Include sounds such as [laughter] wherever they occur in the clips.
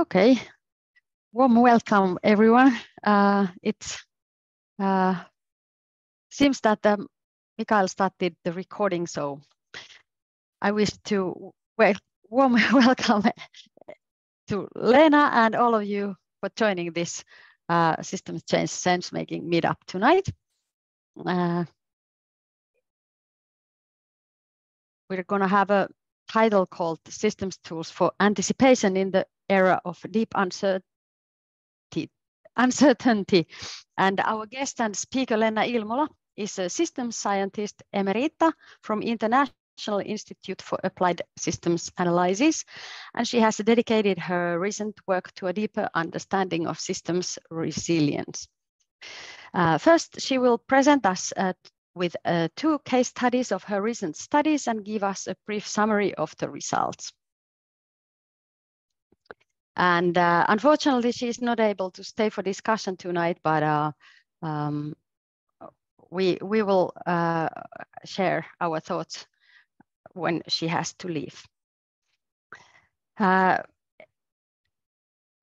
Okay, warm welcome everyone. Uh, it uh, seems that um, Mikael started the recording, so I wish to well, warm [laughs] welcome to Leena and all of you for joining this uh, Systems Change Sense Making Meetup tonight. Uh, we're going to have a title called Systems Tools for Anticipation in the Era of Deep Uncertainty. And our guest and speaker, Leena Ilmola, is a systems scientist emerita from International Institute for Applied Systems Analysis. And she has dedicated her recent work to a deeper understanding of systems resilience. Uh, first, she will present us uh, with uh, two case studies of her recent studies and give us a brief summary of the results. And uh, unfortunately, she is not able to stay for discussion tonight, but uh, um, we, we will uh, share our thoughts when she has to leave. Uh,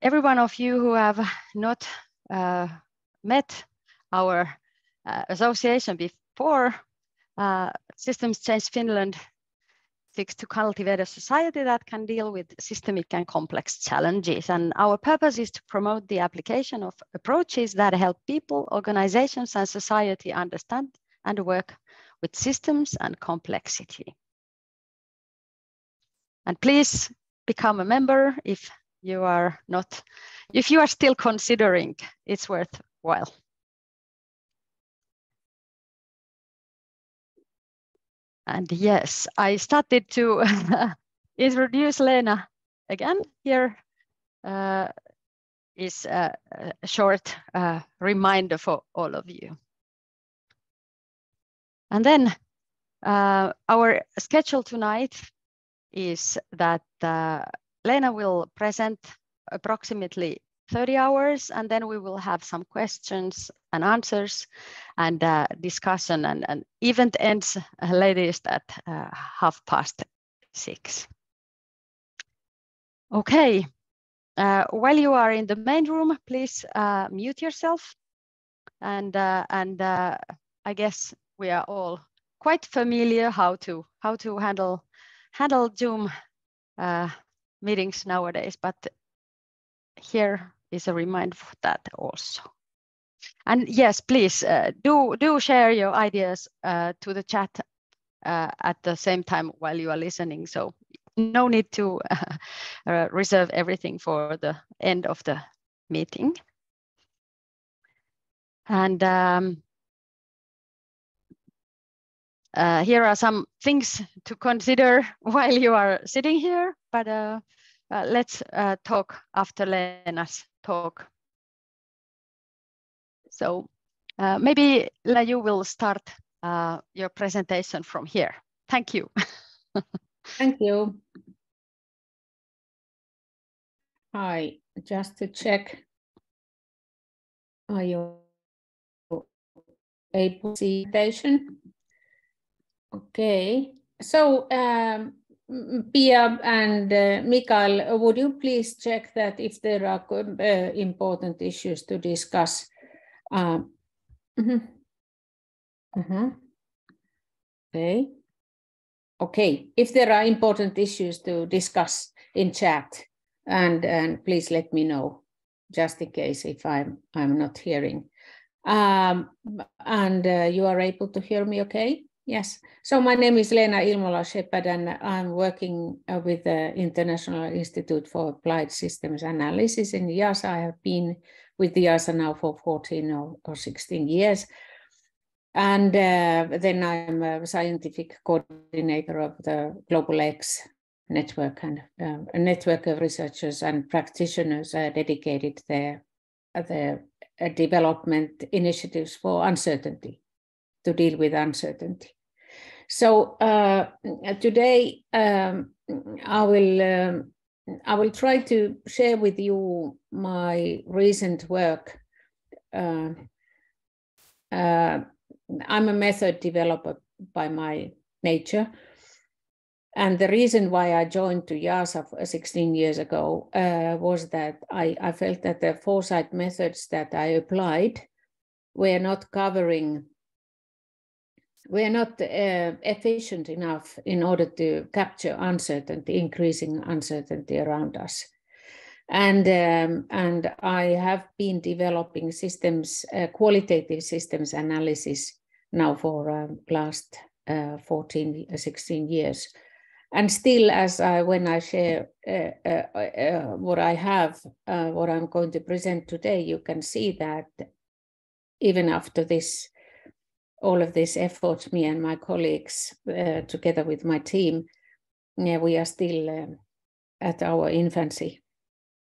every one of you who have not uh, met our association before, uh, Systems Change Finland to cultivate a society that can deal with systemic and complex challenges. And our purpose is to promote the application of approaches that help people, organizations, and society understand and work with systems and complexity. And please become a member if you are not, if you are still considering it's worthwhile. And yes, I started to [laughs] introduce Leena again. Here uh, is a, a short uh, reminder for all of you. And then uh, our schedule tonight is that uh, Leena will present approximately 30 hours, and then we will have some questions and answers and uh, discussion. And, and event ends uh, latest at uh, half past six. Okay, uh, while you are in the main room, please uh, mute yourself. And, uh, and I guess we are all quite familiar how to, how to handle, handle Zoom meetings nowadays, but here is a reminder for that also. And yes, please uh, do, do share your ideas uh, to the chat uh, at the same time while you are listening. So no need to [laughs] uh, reserve everything for the end of the meeting. And um, uh, here are some things to consider [laughs] while you are sitting here, but uh, let's talk after Leena's talk. So uh, maybe La, you will start uh, your presentation from here. Thank you. [laughs] Thank you. Hi, just to check, are you able to see presentation? Okay, so um, Pia and uh, Mikael, would you please check that if there are uh, important issues to discuss? Um, mm -hmm. Mm -hmm. Okay. Okay, if there are important issues to discuss in chat, and, and please let me know, just in case if I'm, I'm not hearing. Um, and uh, you are able to hear me okay? Yes. So my name is Leena Ilmola Sheppard, and I'm working uh, with the International Institute for Applied Systems Analysis in IIASA. I have been with the IIASA now for 14 or, or 16 years. And uh, then I'm a scientific coordinator of the Global X network and uh, a network of researchers and practitioners uh, dedicated there the uh, development initiatives for uncertainty to deal with uncertainty. So uh, today um, I will um, I will try to share with you my recent work. Uh, uh, I'm a method developer by my nature. And the reason why I joined to IIASA 16 years ago uh, was that I, I felt that the foresight methods that I applied were not covering, were not uh, efficient enough in order to capture uncertainty, increasing uncertainty around us. And, um, and I have been developing systems, uh, qualitative systems analysis now for uh, last uh, 14, 16 years and still as I, when I share uh, uh, uh, what I have, uh, what I'm going to present today, you can see that even after this, all of this effort, me and my colleagues, uh, together with my team, yeah, we are still um, at our infancy.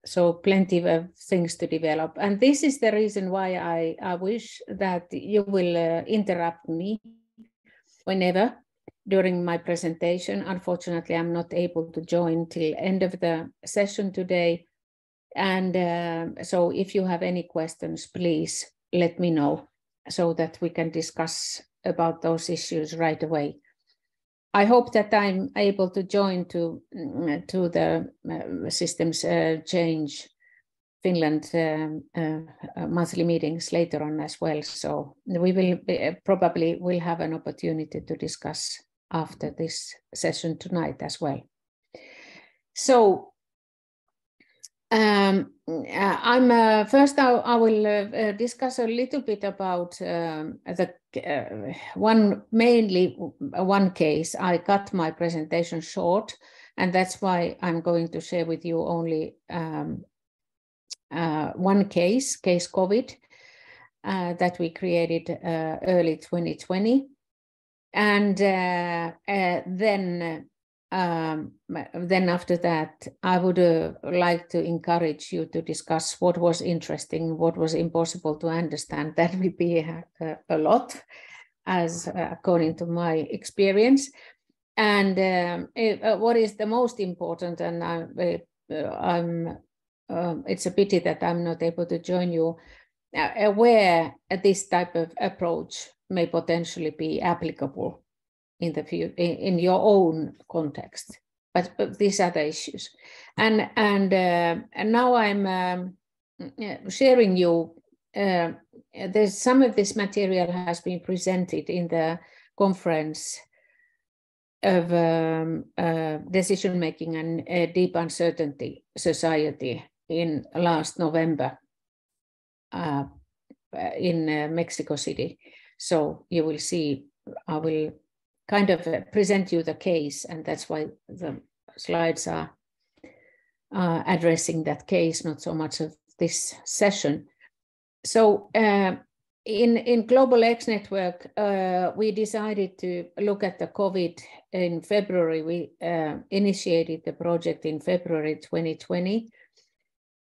So plenty of things to develop. And this is the reason why I, I wish that you will uh, interrupt me whenever during my presentation. Unfortunately, I'm not able to join till end of the session today. And uh, so if you have any questions, please let me know so that we can discuss about those issues right away. I hope that I'm able to join to, mm, to the uh, systems uh, change Finland um, uh, monthly meetings later on as well. So we will be, uh, probably will have an opportunity to discuss after this session tonight as well. So um, uh, I'm uh, first. I, I will uh, uh, discuss a little bit about um, the uh, one mainly one case. I cut my presentation short, and that's why I'm going to share with you only um, uh, one case, case COVID, that we created early 2020 and uh, uh, then um, then after that, I would uh, like to encourage you to discuss what was interesting, what was impossible to understand. [laughs] That will be a, a lot, as uh, according to my experience. And um, it, uh, what is the most important, and I, am um, it's a pity that I'm not able to join you, where this type of approach may potentially be applicable in the in, in your own context. But, but these are the issues, and and uh, and now I'm um, sharing you. Uh, there's some of this material has been presented in the conference of um, uh, decision making and uh, deep uncertainty society in last November uh, in uh, Mexico City. So you will see, I will kind of uh, present you the case, and that's why the slides are uh, addressing that case, not so much of this session. So uh, in, in Global X Network, uh, we decided to look at the COVID in February. We uh, initiated the project in February 2020.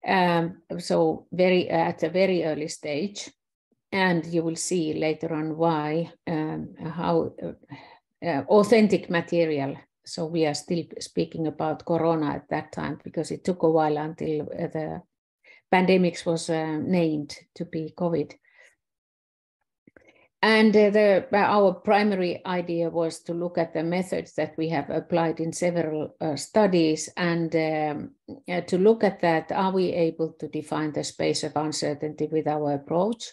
Um, so very at a very early stage and you will see later on why um, how uh, uh, authentic material so we are still speaking about corona at that time because it took a while until uh, the pandemics was uh, named to be covid and uh, the, our primary idea was to look at the methods that we have applied in several uh, studies and um, to look at that, are we able to define the space of uncertainty with our approach?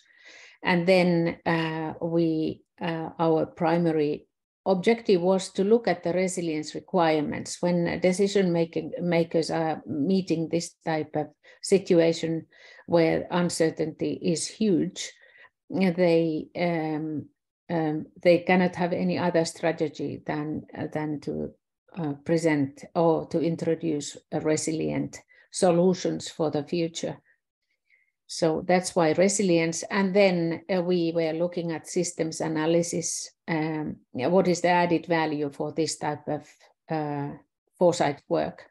And then uh, we, uh, our primary objective was to look at the resilience requirements when decision making makers are meeting this type of situation where uncertainty is huge. They um, um, they cannot have any other strategy than than to uh, present or to introduce resilient solutions for the future. So that's why resilience. And then uh, we were looking at systems analysis. Um, what is the added value for this type of uh, foresight work?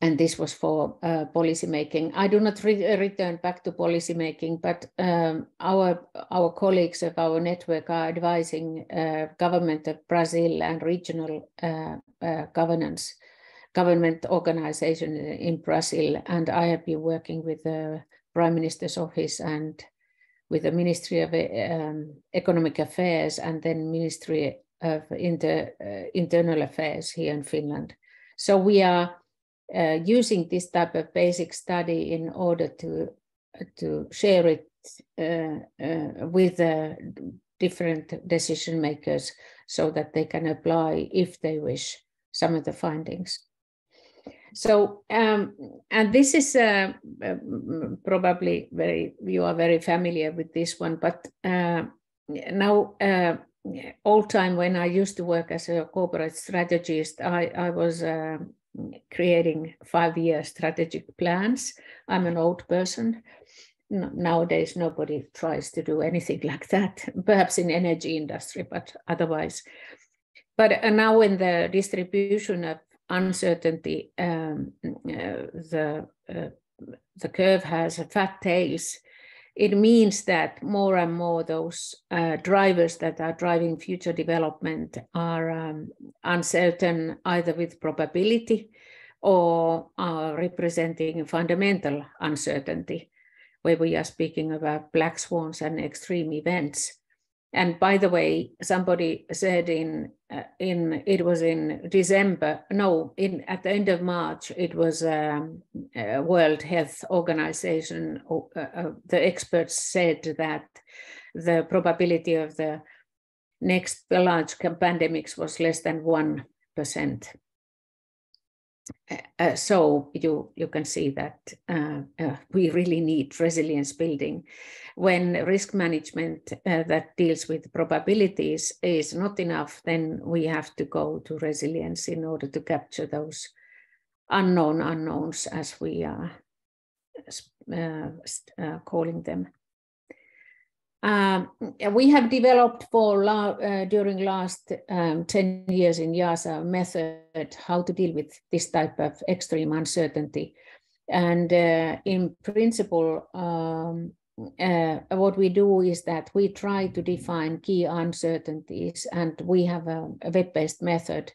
And this was for uh, policy making. I do not re return back to policy making, but um, our our colleagues of our network are advising uh, government of Brazil and regional uh, uh, governance government organization in Brazil, and I have been working with the Prime Minister's office and with the Ministry of um, Economic Affairs and then Ministry of inter, uh, internal affairs here in Finland. So we are uh, using this type of basic study in order to to share it uh, uh, with different decision makers so that they can apply if they wish some of the findings. So, um, and this is uh, probably very, you are very familiar with this one, but uh, now, uh, old time when I used to work as a corporate strategist, I, I was uh, creating five-year strategic plans. I'm an old person. Nowadays, nobody tries to do anything [laughs] like that, perhaps in energy industry, but otherwise. But uh, now in the distribution of uncertainty, um, uh, the uh, the curve has fat tails. It means that more and more those uh, drivers that are driving future development are um, uncertain, either with probability or are representing fundamental uncertainty, where we are speaking about black swans and extreme events. And by the way, somebody said in uh, in it was in December, no, in at the end of March, it was um, uh, World Health Organization. Uh, uh, the experts said that the probability of the next large pandemics was less than one percent. Uh, uh, so you you can see that uh, uh, we really need resilience building when risk management uh, that deals with probabilities is not enough then we have to go to resilience in order to capture those unknown unknowns as we are calling them um, we have developed for uh, during last um, 10 years in IIASA method how to deal with this type of extreme uncertainty. And uh, in principle, um, uh, what we do is that we try to define key uncertainties and we have a, a web-based method.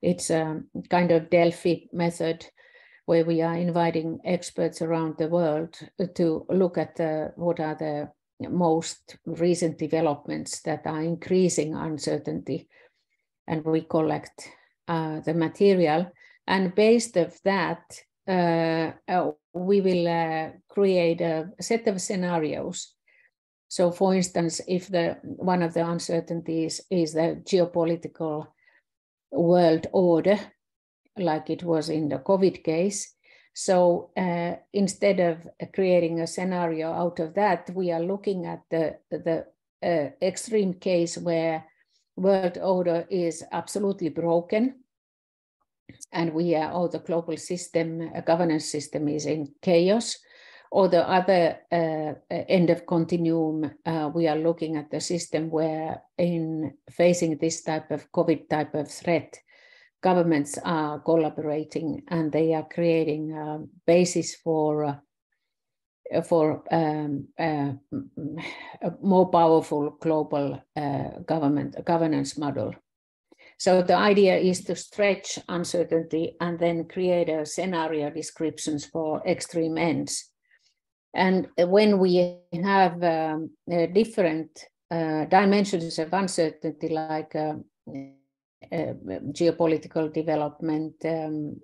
It's a kind of Delphi method where we are inviting experts around the world to look at the, what are the most recent developments that are increasing uncertainty and we collect uh, the material. And based of that uh, uh, we will uh, create a set of scenarios. So for instance if the one of the uncertainties is the geopolitical world order like it was in the covid case so uh, instead of creating a scenario out of that, we are looking at the, the uh, extreme case where world order is absolutely broken and we are, or the global system, uh, governance system is in chaos. Or the other uh, end of continuum, uh, we are looking at the system where in facing this type of COVID type of threat, governments are collaborating and they are creating a basis for uh, for um, uh, a more powerful global uh, government governance model. So the idea is to stretch uncertainty and then create a scenario descriptions for extreme ends. And when we have um, different uh, dimensions of uncertainty, like uh, uh, geopolitical development, um,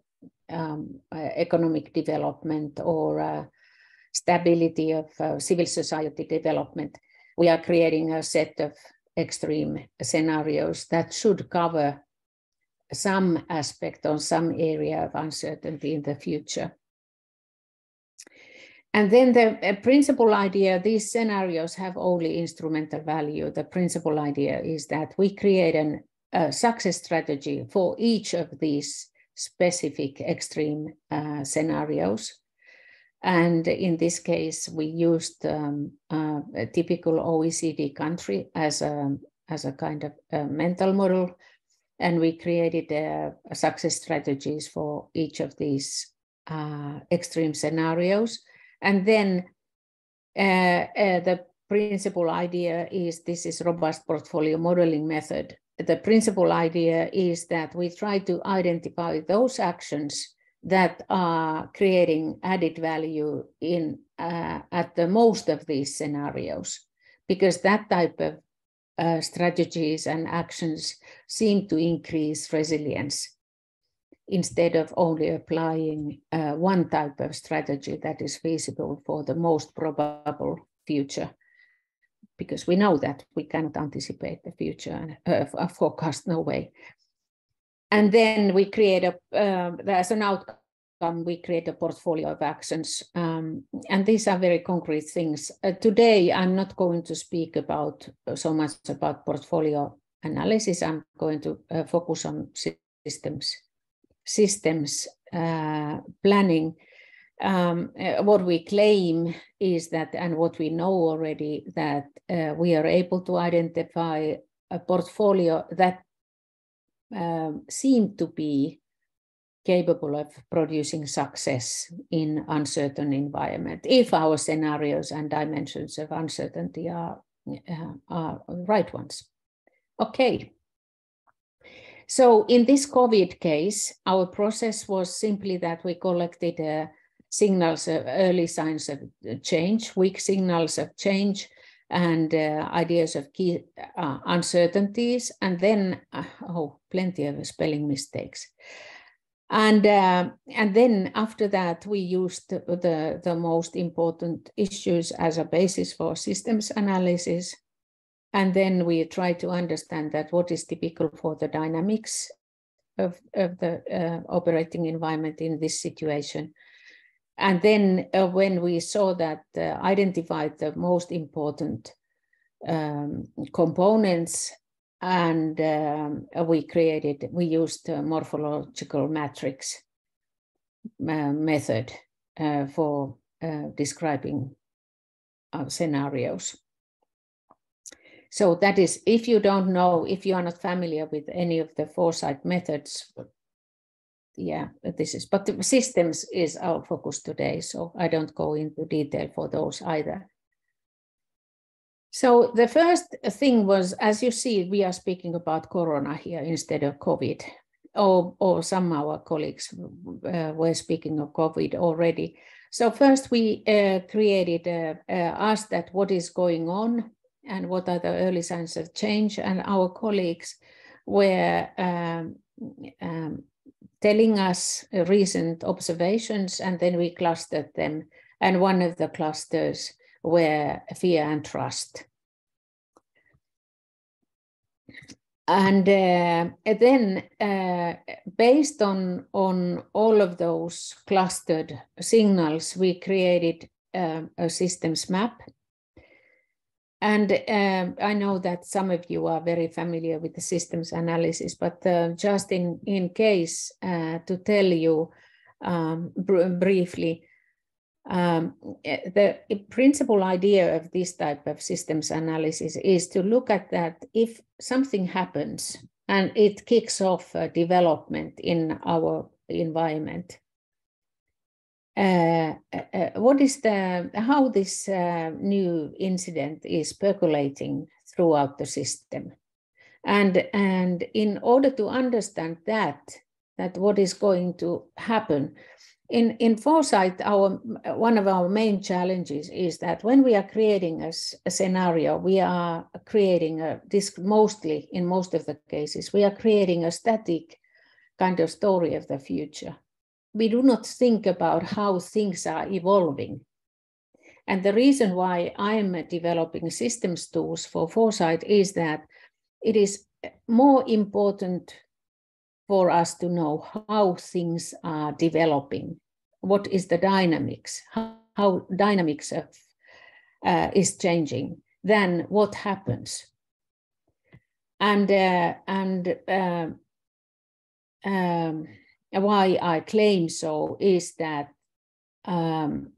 um, uh, economic development, or uh, stability of civil society development, we are creating a set of extreme scenarios that should cover some aspect or some area of uncertainty in the future. And then the principal idea, these scenarios have only instrumental value. The principal idea is that we create an a success strategy for each of these specific extreme uh, scenarios. And in this case, we used um, uh, a typical OECD country as a, as a kind of a mental model. And we created uh, success strategies for each of these uh, extreme scenarios. And then uh, uh, the principal idea is this is robust portfolio modeling method the principal idea is that we try to identify those actions that are creating added value in uh, at the most of these scenarios because that type of uh, strategies and actions seem to increase resilience instead of only applying uh, one type of strategy that is feasible for the most probable future. Because we know that we cannot anticipate the future and uh, forecast no way. And then we create a, uh, as an outcome, we create a portfolio of actions. Um, and these are very concrete things. Uh, today, I'm not going to speak about uh, so much about portfolio analysis. I'm going to uh, focus on systems systems uh, planning, um, uh, what we claim is that, and what we know already, that uh, we are able to identify a portfolio that um, seem to be capable of producing success in uncertain environment if our scenarios and dimensions of uncertainty are, uh, are right ones. Okay. So in this COVID case, our process was simply that we collected uh, signals, of early signs of change, weak signals of change, and uh, ideas of key uh, uncertainties, and then, uh, oh, plenty of spelling mistakes. And, uh, and then after that, we used the, the, the most important issues as a basis for systems analysis. And then we try to understand that what is typical for the dynamics of, of the uh, operating environment in this situation. And then uh, when we saw that, uh, identified the most important um, components and um, we created, we used morphological matrix uh, method uh, for uh, describing scenarios. So that is, if you don't know, if you are not familiar with any of the foresight methods, yeah, this is, but the systems is our focus today. So I don't go into detail for those either. So the first thing was, as you see, we are speaking about Corona here instead of COVID, or, or some of our colleagues uh, were speaking of COVID already. So first we uh, created, uh, uh asked that what is going on and what are the early signs of change. And our colleagues were um, um, telling us recent observations, and then we clustered them. And one of the clusters were fear and trust. And uh, then, uh, based on, on all of those clustered signals, we created uh, a systems map and um, I know that some of you are very familiar with the systems analysis, but uh, just in, in case uh, to tell you um, br briefly, um, eh, the principal idea of this type of systems analysis is to look at that if something happens and it kicks off development in our environment, uh, uh, what is the how this uh, new incident is percolating throughout the system? And and in order to understand that that what is going to happen in in foresight our one of our main challenges is that when we are creating a, a scenario we are creating a this mostly in most of the cases we are creating a static kind of story of the future we do not think about how things are evolving. And the reason why I'm developing systems tools for foresight is that it is more important for us to know how things are developing. What is the dynamics? How, how dynamics of, uh, is changing than what happens. And uh, and uh, um, why I claim so is that um,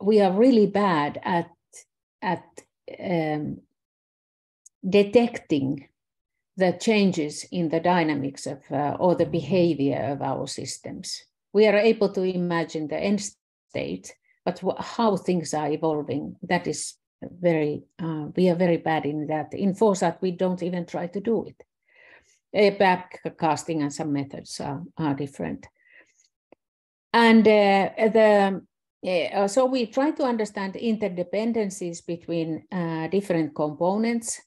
we are really bad at at um, detecting the changes in the dynamics of uh, or the behavior of our systems. We are able to imagine the end state, but how things are evolving, that is very, uh, we are very bad in that. In foresight, we don't even try to do it backcasting and some methods are, are different. And uh, the uh, so we try to understand interdependencies between uh, different components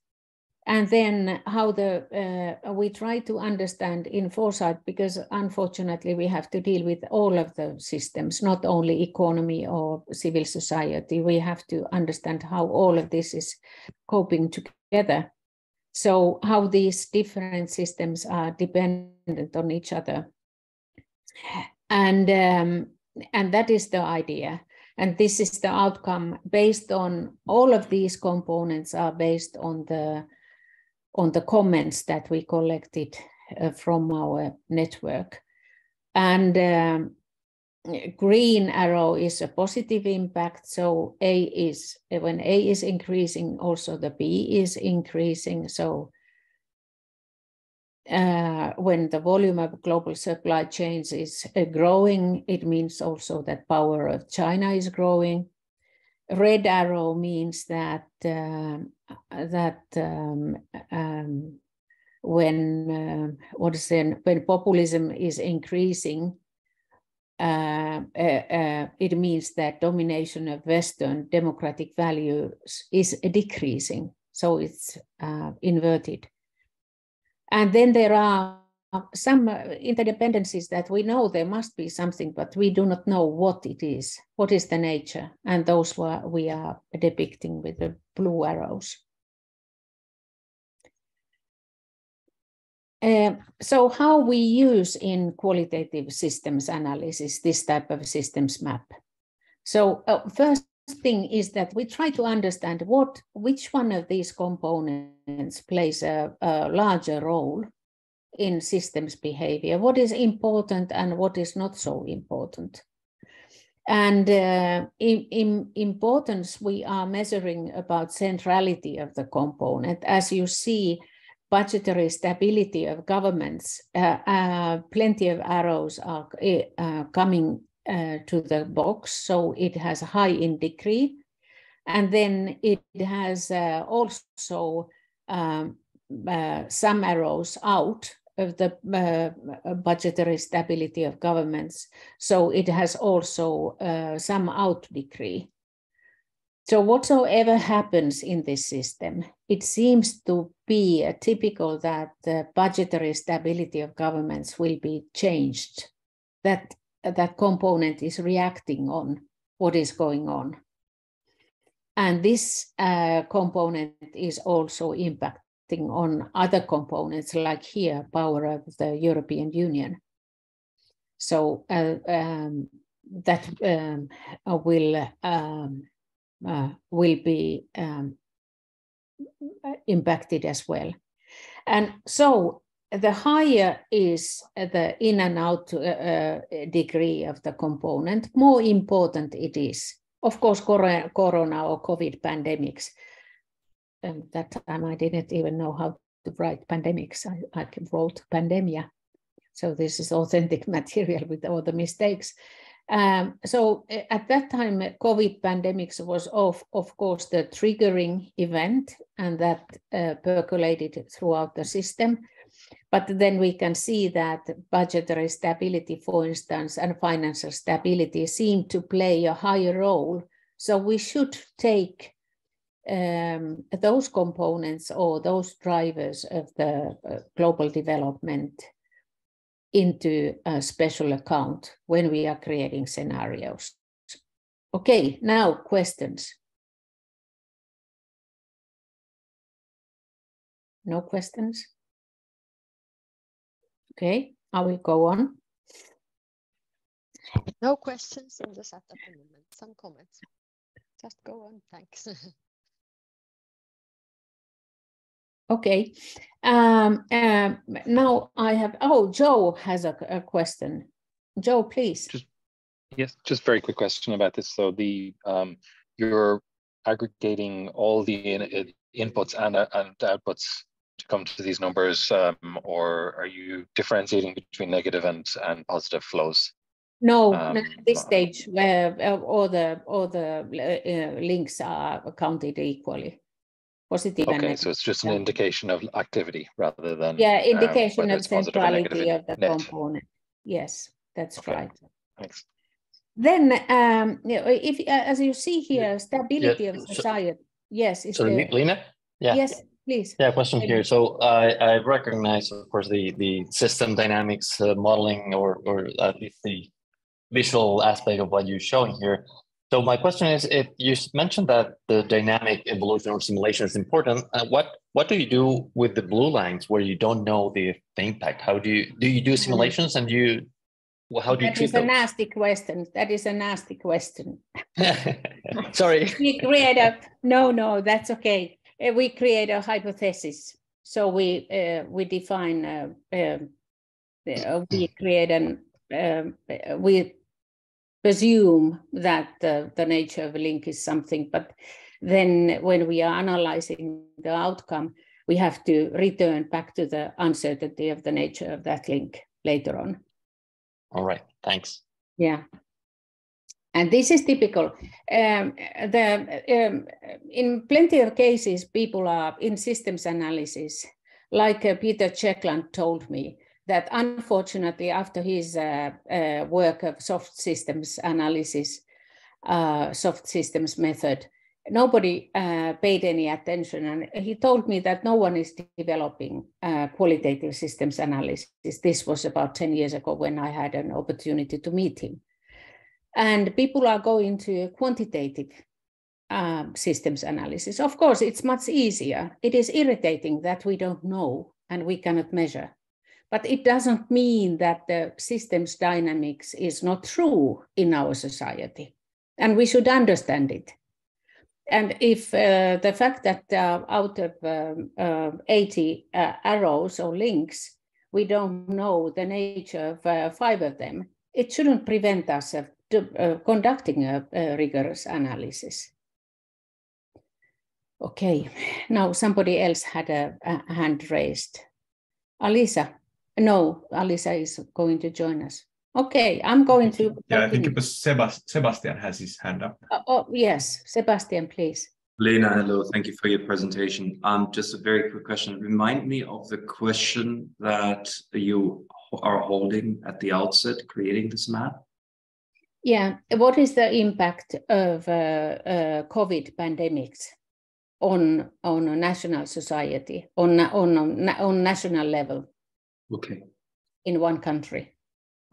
and then how the uh, we try to understand in foresight because unfortunately we have to deal with all of the systems not only economy or civil society we have to understand how all of this is coping together so how these different systems are dependent on each other and um, and that is the idea and this is the outcome based on all of these components are based on the on the comments that we collected uh, from our network. And um, green arrow is a positive impact. So A is, when A is increasing, also the B is increasing. So uh, when the volume of global supply chains is uh, growing, it means also that power of China is growing red arrow means that uh, that um, um, when uh, what is then when populism is increasing, uh, uh, uh, it means that domination of Western democratic values is decreasing. So it's uh, inverted. And then there are some interdependencies that we know there must be something, but we do not know what it is, what is the nature, and those were we are depicting with the blue arrows. Uh, so how we use in qualitative systems analysis this type of systems map. So uh, first thing is that we try to understand what which one of these components plays a, a larger role in systems behavior, what is important and what is not so important. And uh, in, in, importance, we are measuring about centrality of the component. As you see, budgetary stability of governments, uh, uh, plenty of arrows are uh, coming to the box, so it has high in degree. And then it has also um, some arrows out of the uh, budgetary stability of governments. So it has also uh, some out degree. So whatsoever happens in this system, it seems to be typical that the budgetary stability of governments will be changed, that that component is reacting on what is going on. And this uh, component is also impacting on other components, like here, power of the European Union. So uh, um, that um, will um, uh, will be um, impacted as well. And so the higher is the in and out uh, uh degree of the component, more important it is. Of course, corona or COVID pandemics um, that time I didn't even know how to write pandemics. I, I wrote pandemia. So this is authentic [laughs] material with all the mistakes. Um, so eh, at that time, COVID pandemics was of, of course the triggering event and that uh, percolated throughout the system. But then we can see that budgetary stability, for instance, and financial stability seem to play a higher role. So we should take um, those components or those drivers of the global development into a special account when we are creating scenarios. Okay, now questions. No questions? Okay, I will go on. No questions in the chat at the moment. Some comments. Just go on, thanks. [laughs] Okay. Um, uh, now I have, oh, Joe has a, a, question. Joe, please. Just, yes, just very quick question about this. So the um, you're aggregating all the in, inputs and, uh, and outputs to come to these numbers, um, or are you differentiating between negative and, and positive flows? No, um, at this stage, where uh, all the all the uh, links are counted equally positive okay so it's just an indication of activity rather than yeah um, indication um, of centrality of the net. component yes that's okay. right thanks then um if uh, as you see here stability yeah. of society so, yes so Leena yeah yes please. Yeah, question here. So I, I recognize, of course, the, the system dynamics uh, modeling or, or at least the visual aspect of what you're showing here. So my question is, if you mentioned that the dynamic evolution or simulation is important, uh, what what do you do with the blue lines where you don't know the, the impact? How do you do you do mm-hmm. simulations and you well, how do you that treat is a nasty question. That is a nasty question. [laughs] [laughs] Sorry. we create a no, no, that's okay. Uh, we create a hypothesis. So we uh, we define uh, um, uh, we create an um, we presume that the, the nature of a link is something, but then when we are analyzing the outcome, we have to return back to the uncertainty of the nature of that link later on. All right, thanks. Yeah. And this is typical. Um, the, um, in plenty of cases, people are in systems analysis, like uh, Peter Checkland told me, that unfortunately, after his uh, uh, work of soft systems analysis, uh, soft systems method, nobody uh, paid any attention. And he told me that no one is developing uh, qualitative systems analysis. This was about 10 years ago when I had an opportunity to meet him. And people are going to quantitative um, systems analysis. Of course, it's much easier. It is irritating that we don't know and we cannot measure. But it doesn't mean that the systems dynamics is not true in our society. And we should understand it and if uh, the fact that uh, out of um, uh, 80 uh, arrows or links, we don't know the nature of uh, five of them, it shouldn't prevent us of uh, conducting a, a, rigorous analysis. Okay, now somebody else had a, a hand raised. Alisa, no, Alisa is going to join us. Okay, I'm going to. Yeah, I think it was Sebast Sebastian has his hand up. Oh, oh, yes, Sebastian, please. Leena, hello. Thank you for your presentation. Um, just a very quick question. Remind me of the question that you are holding at the outset, creating this map. Yeah, what is the impact of uh, uh, COVID pandemics on on a national society, on on on national level? Okay. In one country.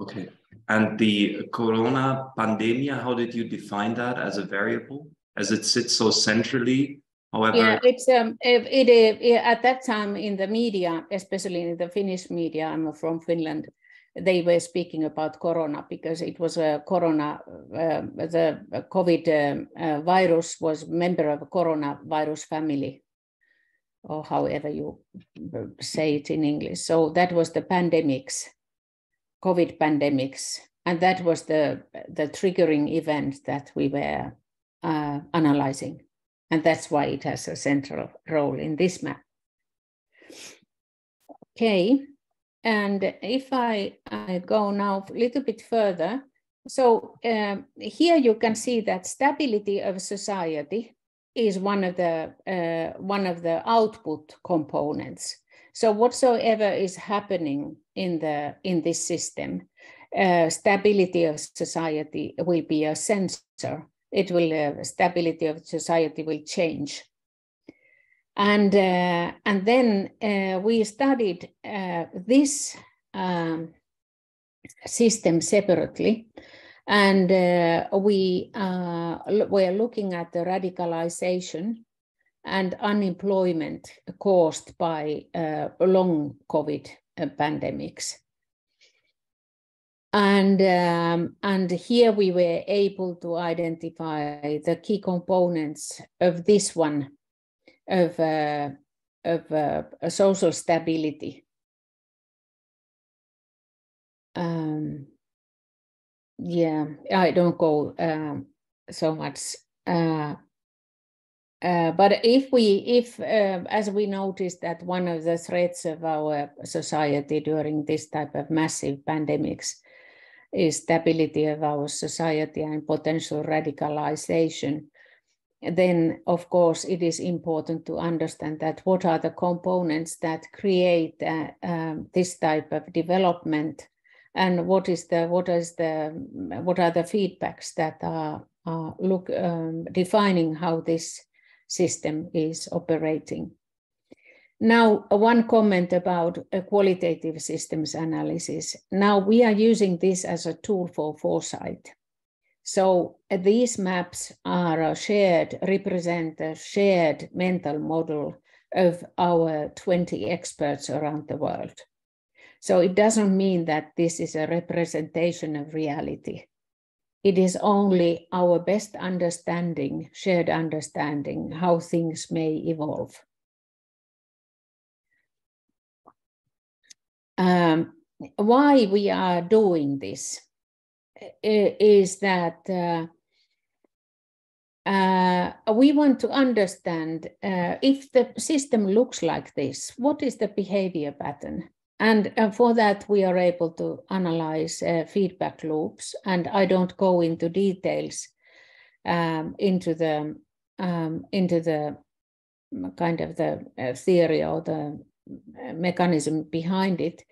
Okay. And the corona pandemic, how did you define that as a variable? As it sits so centrally, however. Yeah, it's um, it, it, it, at that time in the media, especially in the Finnish media. I'm from Finland. They were speaking about corona because it was a corona. Uh, the COVID um, uh, virus was member of a coronavirus family, or however you say it in English. So that was the pandemics COVID pandemics. And that was the, the triggering event that we were uh, analyzing. And that's why it has a central role in this map. Okay, and if I, I go now a little bit further, so um, here you can see that stability of society is one of the uh, one of the output components. So whatsoever is happening in the in this system, uh, stability of society will be a sensor. It will uh, stability of society will change. And uh, and then uh, we studied uh, this um, system separately, and uh, we are looking at the radicalization and unemployment caused by uh, long COVID uh, pandemics. And, um, and here we were able to identify the key components of this one, of, uh, of uh, social stability. Um, yeah, I don't go um, so much uh, uh, but if we, if uh, as we noticed that one of the threats of our society during this type of massive pandemics is stability of our society and potential radicalization, then of course it is important to understand that what are the components that create uh, um, this type of development and what is the what is the what are the feedbacks that are, are look um, defining how this system is operating. Now, one comment about a qualitative systems analysis. Now we are using this as a tool for foresight. So uh, these maps are shared, represent a shared mental model of our 20 experts around the world. So it doesn't mean that this is a representation of reality. It is only our best understanding, shared understanding, how things may evolve. Um, why we are doing this is that uh, uh, we want to understand uh, if the system looks like this, what is the behavior pattern? And uh, for that, we are able to analyze uh, feedback loops. And I don't go into details um, into the um, into the kind of the uh, theory or the mechanism behind it.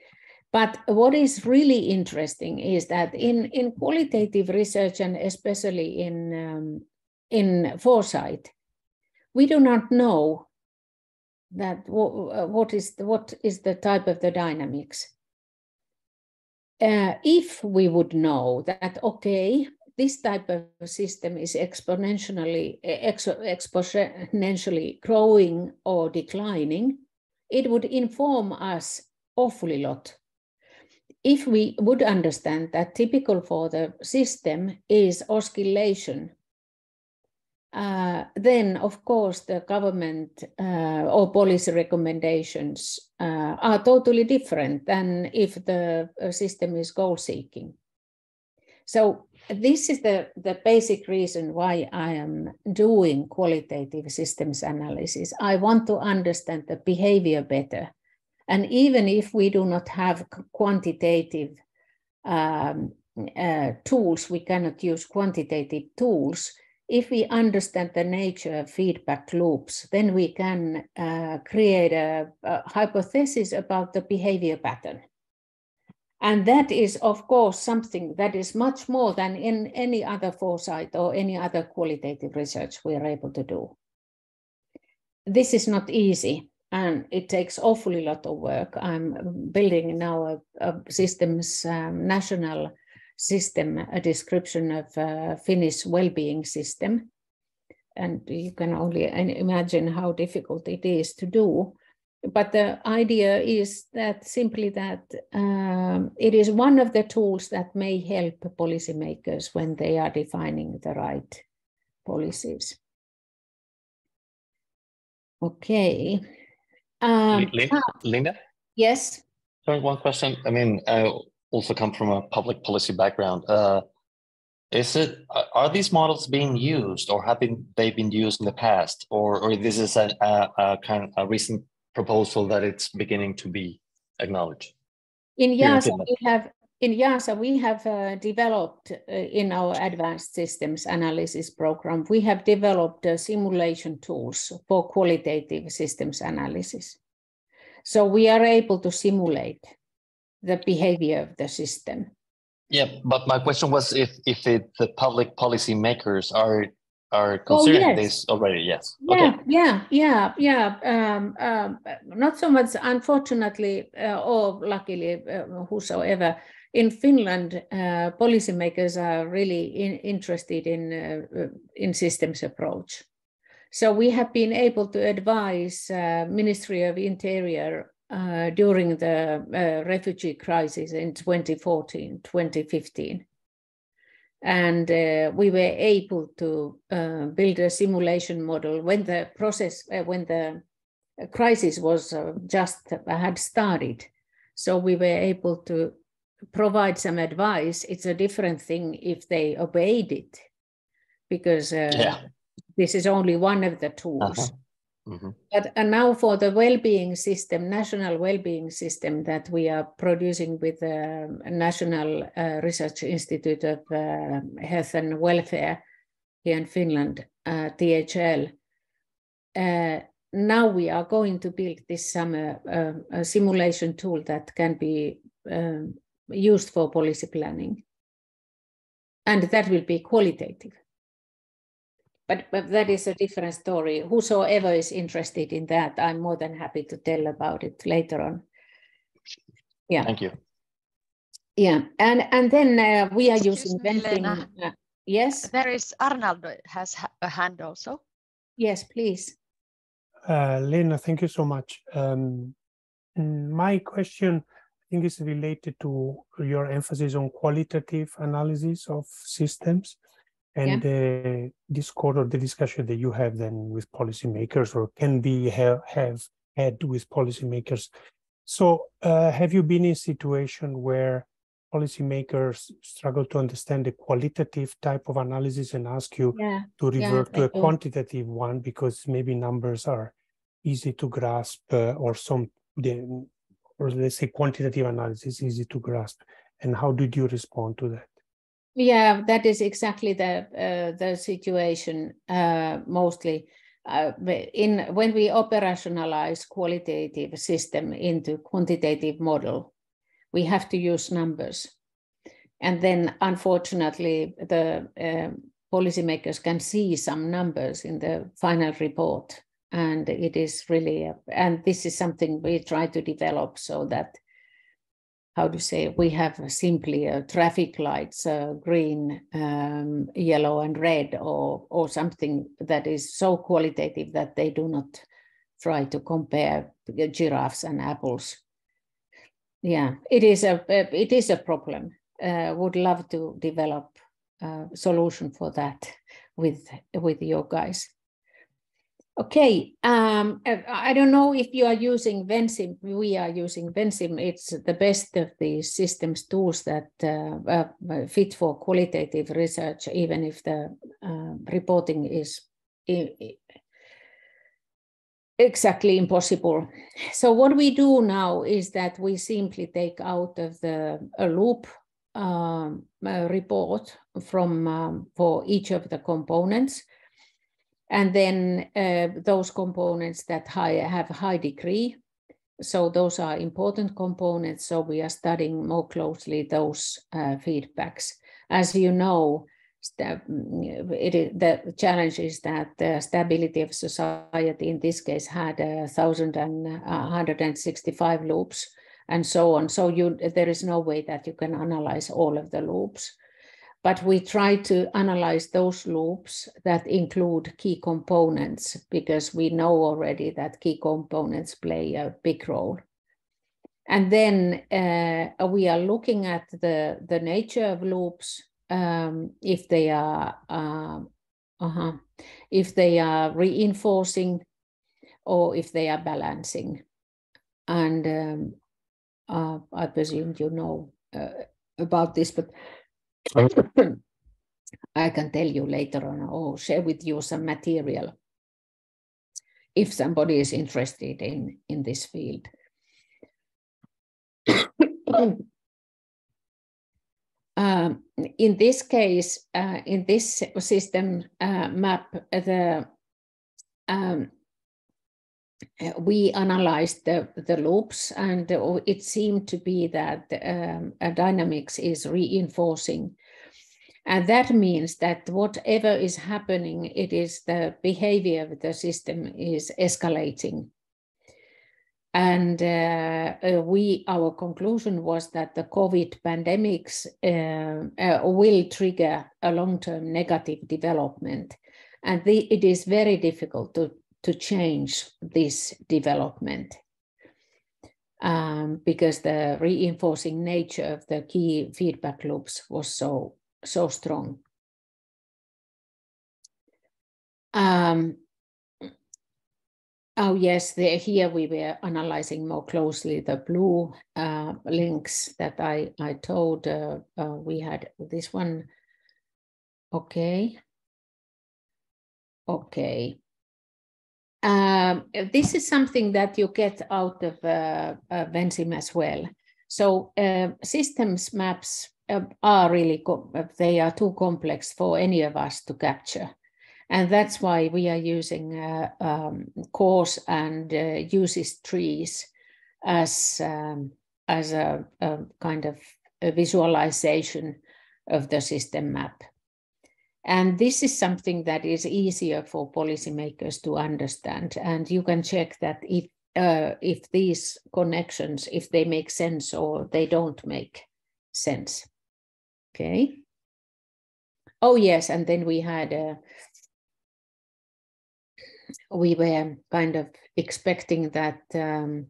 But what is really interesting is that in, in qualitative research and especially in, um, in foresight, we do not know that what is the, what is the type of the dynamics. Uh, if we would know that, okay, this type of system is exponentially, ex exponentially growing or declining, it would inform us awfully lot if we would understand that typical for the system is oscillation, uh, then of course the government uh, or policy recommendations uh, are totally different than if the uh, system is goal seeking. So this is the, the basic reason why I am doing qualitative systems analysis. I want to understand the behavior better and even if we do not have quantitative um, uh, tools, we cannot use quantitative tools. If we understand the nature of feedback loops, then we can uh, create a, a hypothesis about the behavior pattern. And that is, of course, something that is much more than in any other foresight or any other qualitative research we are able to do. This is not easy and it takes awfully lot of work. I'm building now a, a systems um, national system, a description of uh, Finnish well-being system, and you can only imagine how difficult it is to do. But the idea is that simply that um, it is one of the tools that may help policymakers when they are defining the right policies. Okay. Um, Linda? Yes. Sorry, one question. I mean, I also come from a public policy background. Uh, is it are these models being used, or have been they been used in the past, or or this is a, a, a kind of a recent proposal that it's beginning to be acknowledged? In IIASA, we have in IIASA, we have uh, developed uh, in our advanced systems analysis program, we have developed uh, simulation tools for qualitative systems analysis. So we are able to simulate the behavior of the system. Yeah, but my question was if if it, the public policy makers are are oh, considering oh, yes. this already. Yes. Yeah, okay. yeah, yeah, yeah. Um, um, not so much, unfortunately, uh, or luckily, uh, whosoever in Finland, uh, policymakers are really in, interested in, uh, in systems approach. So we have been able to advise uh, Ministry of Interior uh, during the uh, refugee crisis in 2014, 2015. And uh, we were able to build a simulation model when the process, when the crisis was just had started. So we were able to provide some advice, it's a different thing if they obeyed it, because uh, yeah. this is only one of the tools. Uh-huh. Mm-hmm. But and now for the well-being system, national well-being system that we are producing with the National uh, Research Institute of uh, Health and Welfare here in Finland, uh, THL. Uh, now we are going to build this summer uh, a simulation tool that can be um, used for policy planning. And that will be qualitative. But, but that is a different story. Whosoever is interested in that, I'm more than happy to tell about it later on. Yeah. Thank you. Yeah, and and then uh, we are Excuse using me, Vensim. Leena. uh, yes, There is Arnaldo has a hand also. yes, please. Uh, Leena, thank you so much. Um, my question, I think, is related to your emphasis on qualitative analysis of systems and uh, this of the discussion that you have then with policymakers or can be have, have had with policymakers. So, uh, have you been in a situation where policymakers struggle to understand the qualitative type of analysis and ask you Yeah, to Yeah, revert to a do. quantitative one because maybe numbers are easy to grasp uh, or some the, or let's say quantitative analysis easy to grasp and how did you respond to that yeah, that is exactly the uh, the situation. Uh, mostly, uh, in when we operationalize qualitative system into quantitative model, we have to use numbers, and then unfortunately, the um, policymakers can see some numbers in the final report, and it is really and this is something we try to develop so that how to say we have simply uh, traffic lights uh, green um, yellow and red or or something that is so qualitative that they do not try to compare giraffes and apples. Yeah it is a it is a problem. Uh, would love to develop a solution for that [laughs] with with you guys Okay, um, I don't know if you are using Vensim. We are using Vensim. It's the best of the systems tools that uh, uh, fit for qualitative research, even if the uh, reporting is exactly impossible. So what we do now is that we simply take out of the a loop um, a report from um, for each of the components and then uh, those components that high, have high degree. So those are important components. So we are studying more closely those uh, feedbacks. As you know, it is, the challenge is that the stability of society in this case had a thousand and uh, 165 loops and so on. So you there is no way that you can analyze all of the loops but we try to analyze those loops that include key components because we know already that key components play a big role. And then uh, we are looking at the, the nature of loops, um, if they are uh, uh-huh, if they are reinforcing or if they are balancing. And um, uh, I presume you know uh, about this, but I can tell you later on or share with you some material if somebody is interested in, in this field. [coughs] um, in this case, uh, in this system uh, map, the um, we analyzed the, the loops and it seemed to be that um, dynamics is reinforcing. And that means that whatever is happening, it is the behavior of the system is escalating. And uh, uh, we, our conclusion was that the COVID pandemics uh, will trigger a long-term negative development. And the, it is very difficult to to change this development um, because the reinforcing nature of the key feedback loops was so so strong. Um, oh yes, the, here we were analyzing more closely the blue uh, links that I I told uh, uh, we had this one. Okay. Okay. Um, this is something that you get out of uh, uh, Vensim as well. So uh, systems maps are really, they are too complex for any of us to capture. And that's why we are using um, cause and uses trees as, um, as a, a, kind of a visualization of the system map. And this is something that is easier for policymakers to understand. And you can check that if uh, if these connections, if they make sense or they don't make sense. Okay. Oh yes, and then we had a, uh, we were kind of expecting that um,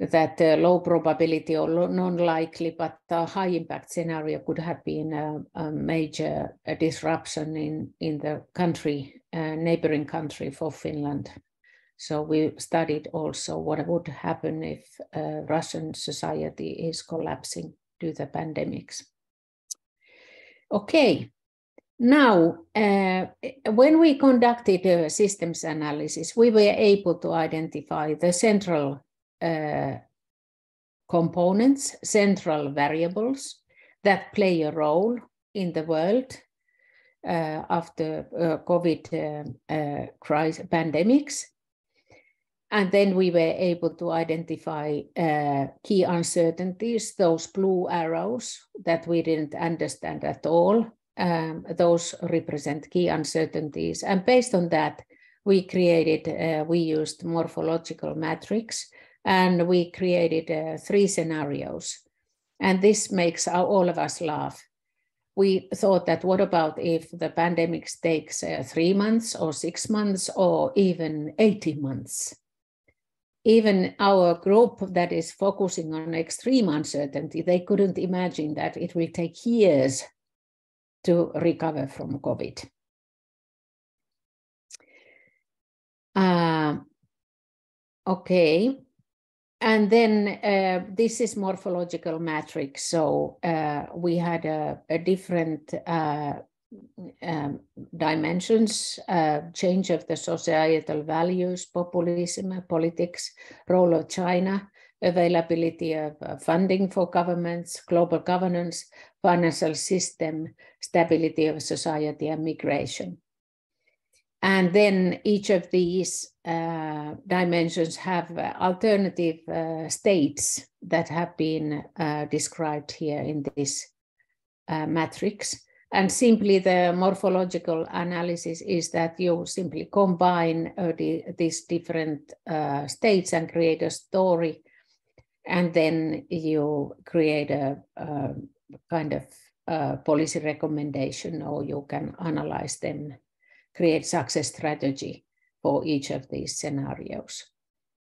that uh, low probability or non-likely but a high impact scenario could have been a, a major a disruption in, in the country, uh, neighboring country for Finland. So we studied also what would happen if uh, Russian society is collapsing due to the pandemics. Okay, now, uh, when we conducted a systems analysis, we were able to identify the central uh, components, central variables that play a role in the world uh, after uh, COVID uh, uh, crisis, pandemics. And then we were able to identify key uncertainties, those blue arrows that we didn't understand at all um, those represent key uncertainties. And based on that, we created, uh, we used morphological matrix and we created uh, three scenarios. And this makes our, all of us laugh. We thought that what about if the pandemic takes uh, three months or six months or even 18 months? Even our group that is focusing on extreme uncertainty, they couldn't imagine that it will take years to recover from COVID. Uh, okay. And then uh, this is morphological matrix. So uh, we had a, a different uh, um, dimensions, uh, change of the societal values, populism, politics, role of China, availability of uh, funding for governments, global governance, financial system, stability of society, and migration. And then each of these uh, dimensions have uh, alternative uh, states that have been uh, described here in this uh, matrix. And simply the morphological analysis is that you simply combine the, these different states and create a story and then you create a, a kind of policy recommendation or you can analyze them, create success strategy for each of these scenarios.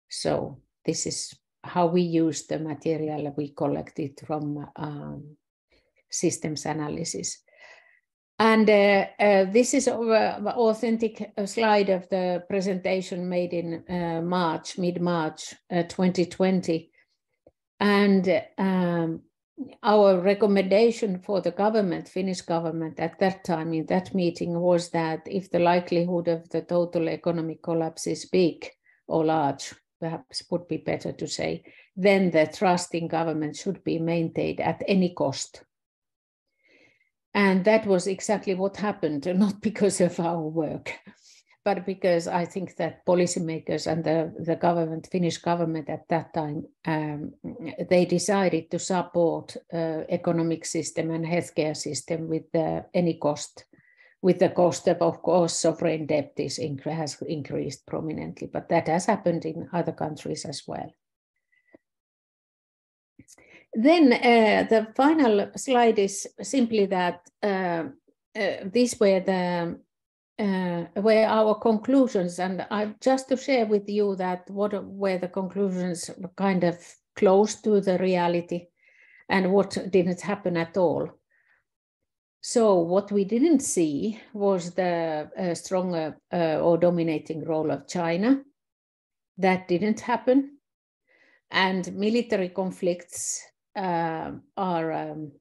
So this is how we use the material we collected from um, systems analysis. And uh, uh, this is an authentic slide of the presentation made in uh, March, mid-March uh, 2020. And um, our recommendation for the government, Finnish government at that time in that meeting was that if the likelihood of the total economic collapse is big or large, perhaps would be better to say, then the trust in government should be maintained at any cost. And that was exactly what happened, [laughs] not because of our work but because I think that policymakers and the, the government, Finnish government at that time, um, they decided to support uh, economic system and healthcare system with the, any cost, with the cost of, of course, sovereign debt is has increased prominently, but that has happened in other countries as well. Then uh, the final slide is simply that uh, uh, these were the uh, were our conclusions, and I just to share with you that what were the conclusions kind of close to the reality, and what didn't happen at all. So what we didn't see was the uh, stronger uh, or dominating role of China. That didn't happen, and military conflicts uh, are um,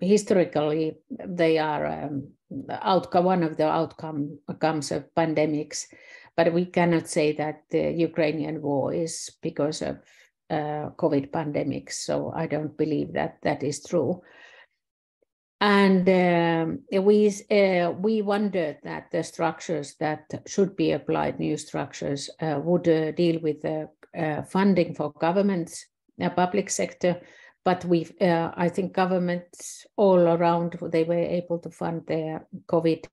historically they are um, outcome one of the outcome, outcomes of pandemics. But we cannot say that the ukrainian war is because of uh, covid pandemics. So i don't believe that that is true. And um, we uh, we wondered that the structures that should be applied new structures uh, would uh, deal with the uh, funding for governments the public sector but we, uh, I think governments all around, they were able to fund their COVID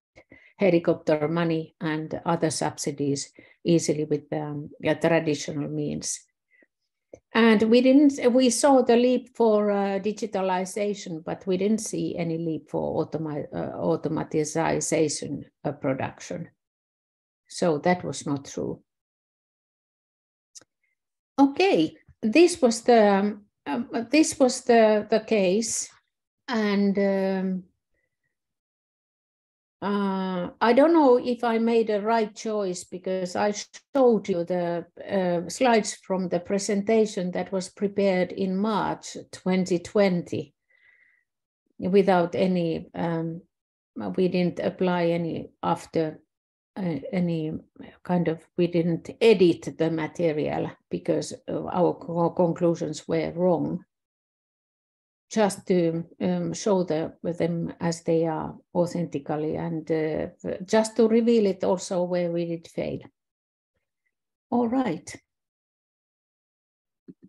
helicopter money and other subsidies easily with um, traditional means. And we didn't, we saw the leap for uh, digitalization, but we didn't see any leap for uh, automatization of production. So that was not true. Okay, this was the um, um this was the the case, and um, uh, I don't know if I made a right choice because I showed you the uh, slides from the presentation that was prepared in March 2020 without any, um, we didn't apply any after any kind of, we didn't edit the material because our conclusions were wrong just to um, show the, them as they are authentically and uh, just to reveal it also where we did fail. All right.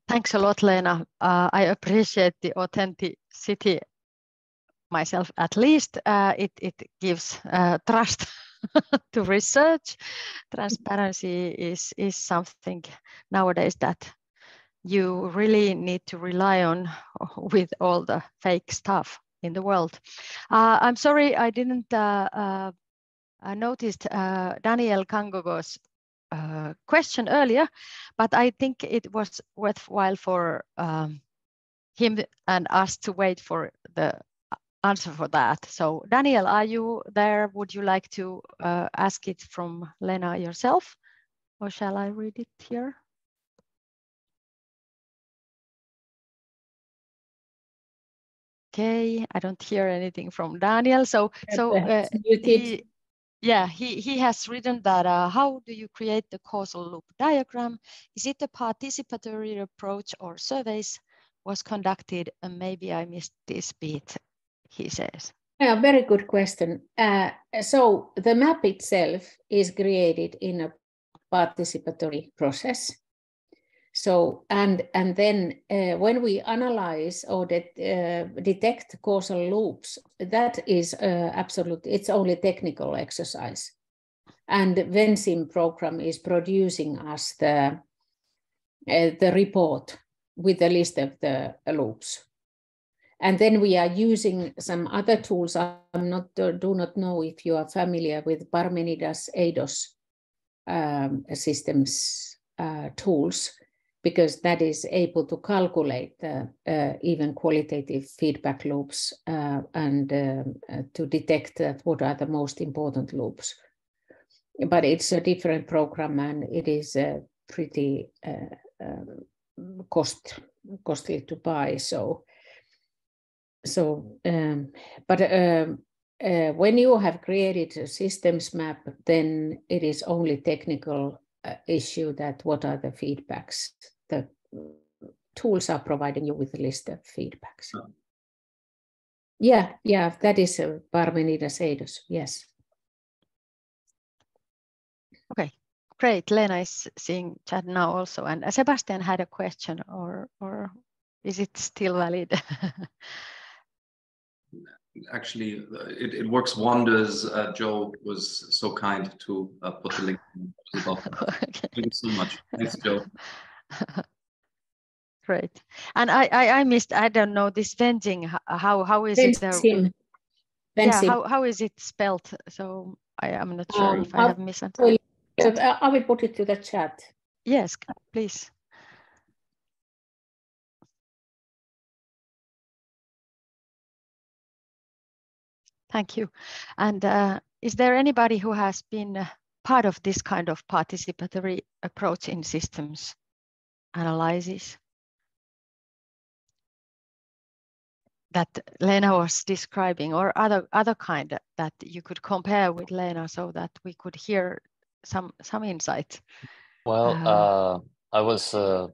Thanks a lot, Leena. Uh, I appreciate the authenticity myself at least. Uh, it, it gives uh, trust [laughs] [laughs] to research. Transparency is, is something nowadays that you really need to rely on [laughs] with all the fake stuff in the world. Uh, I'm sorry I didn't uh, uh, noticed uh, Daniel Kangogo's uh, question earlier, but I think it was worthwhile for um, him and us to wait for the answer for that. So Daniel, are you there? Would you like to uh, ask it from Leena yourself? Or shall I read it here? Okay, I don't hear anything from Daniel. So, so uh, he, yeah, he, he has written that uh, how do you create the causal loop diagram? Is it a participatory approach or surveys was conducted? And maybe I missed this bit, he says. Yeah, very good question. Uh, so the map itself is created in a participatory process. So, and, and then uh, when we analyze or det, uh, detect causal loops, that is uh, absolutely, it's only technical exercise. And Vensim program is producing us the, uh, the report with the list of the loops. And then we are using some other tools. I'm not, do not know if you are familiar with Parmenides Eidos um, systems uh, tools because that is able to calculate uh, even qualitative feedback loops uh, and um, uh, to detect that what are the most important loops. But it's a different program and it is uh, pretty uh, um, cost costly to buy. So, so um, but um, uh, when you have created a systems map, then it is only technical uh, issue that what are the feedbacks the tools are providing you with a list of feedbacks. Oh. Yeah, yeah, that is uh, Parmenides Eidos, yes. Okay, great. Leena is seeing chat now also. And Sebastian had a question, or, or is it still valid? [laughs] Actually, it, it works wonders. Uh, Joe was so kind to uh, put the link. [laughs] okay. Thank you so much. Thanks, Joe. [laughs] Great. And I, I, I missed, I don't know, this Vensim, how, how is it? Uh, yeah, how, how is it spelled? So I am not sure um, if I have missed it. I will put it to the chat. Yes, please. Thank you. And uh, is there anybody who has been uh, part of this kind of participatory approach in systems analysis that Leena was describing or other other kind that you could compare with Leena so that we could hear some some insight? Well, uh, uh, I was uh,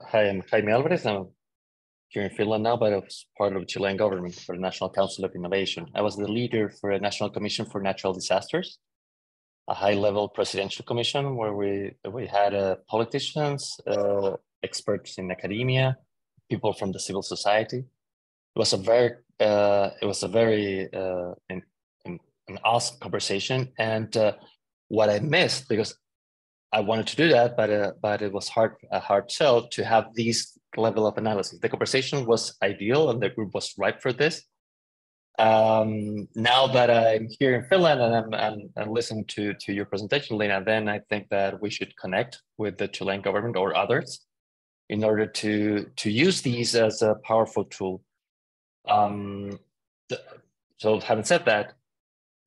hi, I'm Jaime Alvarez. I'm here in Finland now, but I was part of the Chilean government for the National Council of Innovation. I was the leader for a National Commission for Natural Disasters a high-level presidential commission where we we had uh, politicians, uh, experts in academia, people from the civil society. It was a very uh, it was a very uh, an, an awesome conversation, and uh, what I missed because I wanted to do that, but uh, but it was hard a hard sell to have these level of analysis. The conversation was ideal, and the group was ripe for this. Um, now that I'm here in Finland and I'm, I'm, I'm, listening to to your presentation, Leena, then I think that we should connect with the Chilean government or others in order to to use these as a powerful tool. Um, the, so having said that,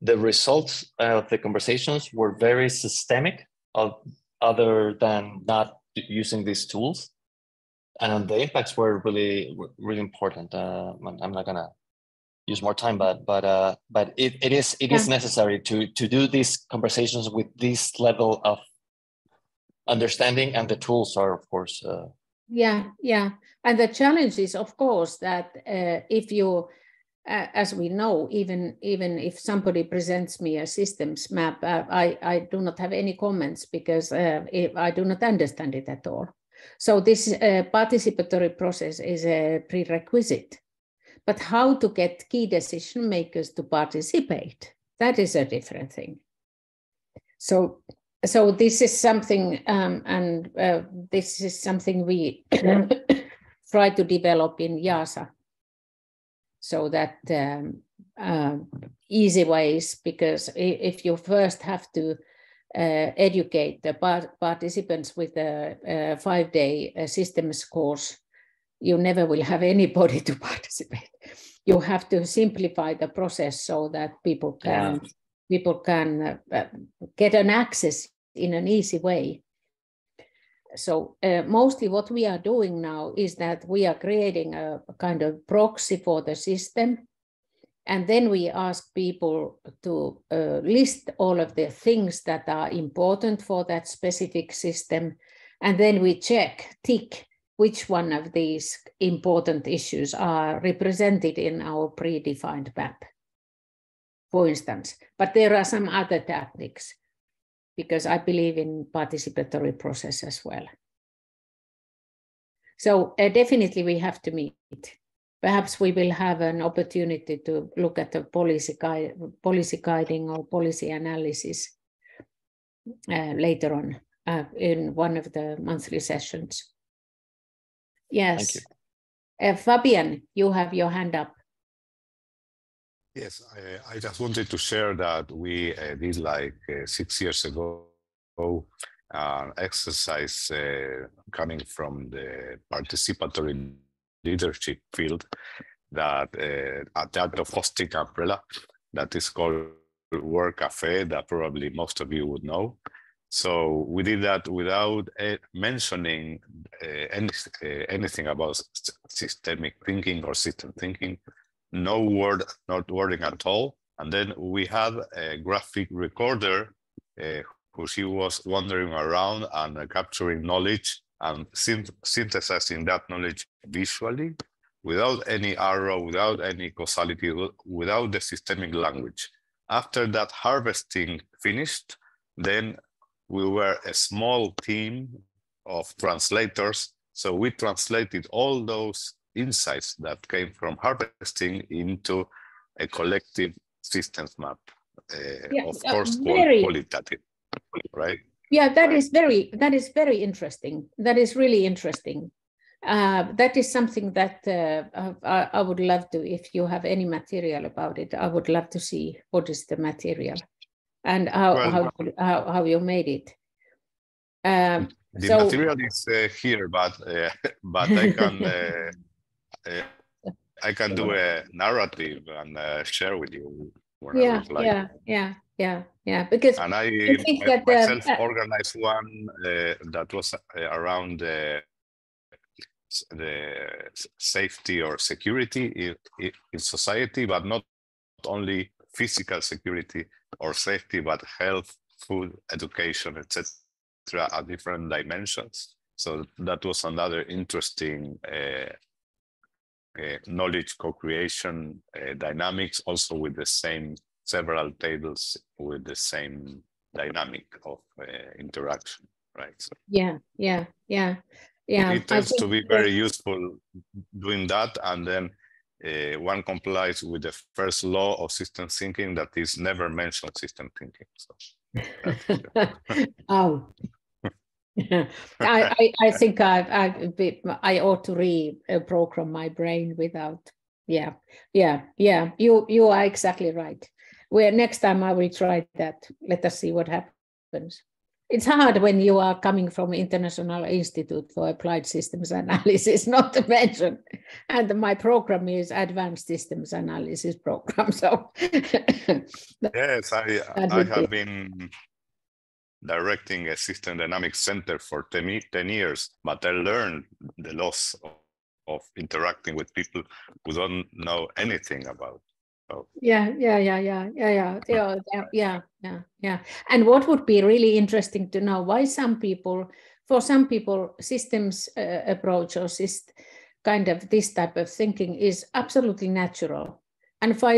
the results of the conversations were very systemic of, other than not using these tools and the impacts were really really important uh, i'm not gonna use more time but but uh, but it, it is it yeah. is necessary to to do these conversations with this level of understanding and the tools are of course uh, yeah yeah and the challenge is of course that uh, if you uh, as we know, even even if somebody presents me a systems map, uh, I I do not have any comments because uh, I do not understand it at all. So this uh, participatory process is a prerequisite. But how to get key decision makers to participate? That is a different thing. So so this is something, um, and uh, this is something we [coughs] try to develop in IIASA so that um, uh, easy ways because if you first have to educate the participants with a, a five-day uh, systems course you never will have anybody [laughs] to participate you have to simplify the process so that people can yeah. people can uh, get an access in an easy way so uh, mostly what we are doing now is that we are creating a, a, kind of proxy for the system. And then we ask people to uh, list all of the things that are important for that specific system. And then we check, tick, which one of these important issues are represented in our predefined map, for instance. But there are some other tactics because I believe in participatory process as well. So uh, definitely we have to meet. Perhaps we will have an opportunity to look at the policy, guide, policy guiding or policy analysis uh, later on uh, in one of the monthly sessions. Yes. Uh, Fabian, you have your hand up. Yes, I, I, just wanted to share that we uh, did like uh, six years ago uh, exercise uh, coming from the participatory leadership field that uh, that of hosting umbrella that is called World Cafe that probably most of you would know. So we did that without uh, mentioning uh, any, uh, anything about systemic thinking or system thinking no word, not wording at all. And then we had a graphic recorder uh, who she was wandering around and capturing knowledge and synth synthesizing that knowledge visually without any arrow, without any causality, without the systemic language. After that harvesting finished, then we were a small team of translators. So we translated all those insights that came from harvesting into a collective systems map, uh, yeah, of uh, course, very, qualitative, right? Yeah, that is very that is very interesting. That is really interesting. Uh, that is something that uh, I, I, would love to. If you have any material about it, I would love to see what is the material and how well, how, how, how you made it. Um, the so, material is uh, here, but uh, [laughs] but I can uh, I can do [laughs] a narrative and uh, share with you. Yeah, like. yeah, yeah, yeah, yeah. Because and I, I think that myself uh, organized one uh, that was uh, around the safety or security in, in society, but not only physical security or safety, but health, food, education, etc., at different dimensions. So that was another interesting uh, uh, knowledge co-creation uh, dynamics also with the same several tables with the same dynamic of uh, interaction right so. yeah yeah yeah yeah. it tends to be very useful doing that, and then uh, one complies with the first law of system thinking that is never mentioned system thinking. So. [laughs] oh. [laughs] I, I, I think I, I, I ought to reprogram my brain without yeah yeah yeah you you are exactly right where next time i will try that let us see what happens it's hard when you are coming from international institute for applied systems analysis [laughs] not to mention and my program is advanced systems analysis program so [laughs] yes i i have been directing a system dynamics center for 10, 10 years but i learned the loss of of interacting with people who don't know anything about. So. Yeah, yeah, yeah, yeah, yeah, yeah, yeah, yeah, yeah, yeah. And what would be really interesting to know why some people, for some people, systems uh, approach or syst- kind of this type of thinking is absolutely natural. And, for,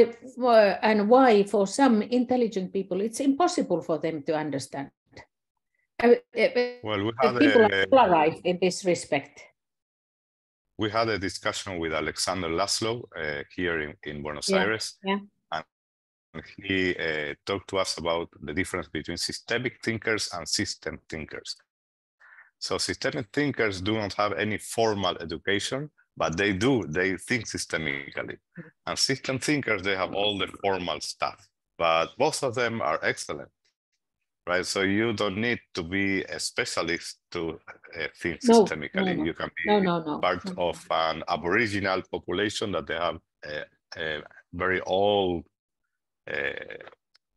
and why, for some intelligent people, it's impossible for them to understand. Uh, uh, well, we have people a, are polarized in this respect we had a discussion with Alexander Laszlo uh, here in, in Buenos yeah. Aires. Yeah. And he uh, talked to us about the difference between systemic thinkers and system thinkers. So systemic thinkers do not have any formal education, but they do, they think systemically. And system thinkers, they have all the formal stuff, but both of them are excellent right? So you don't need to be a specialist to uh, think no, systemically. No, no. You can be part of an aboriginal population that they have a, a very old uh,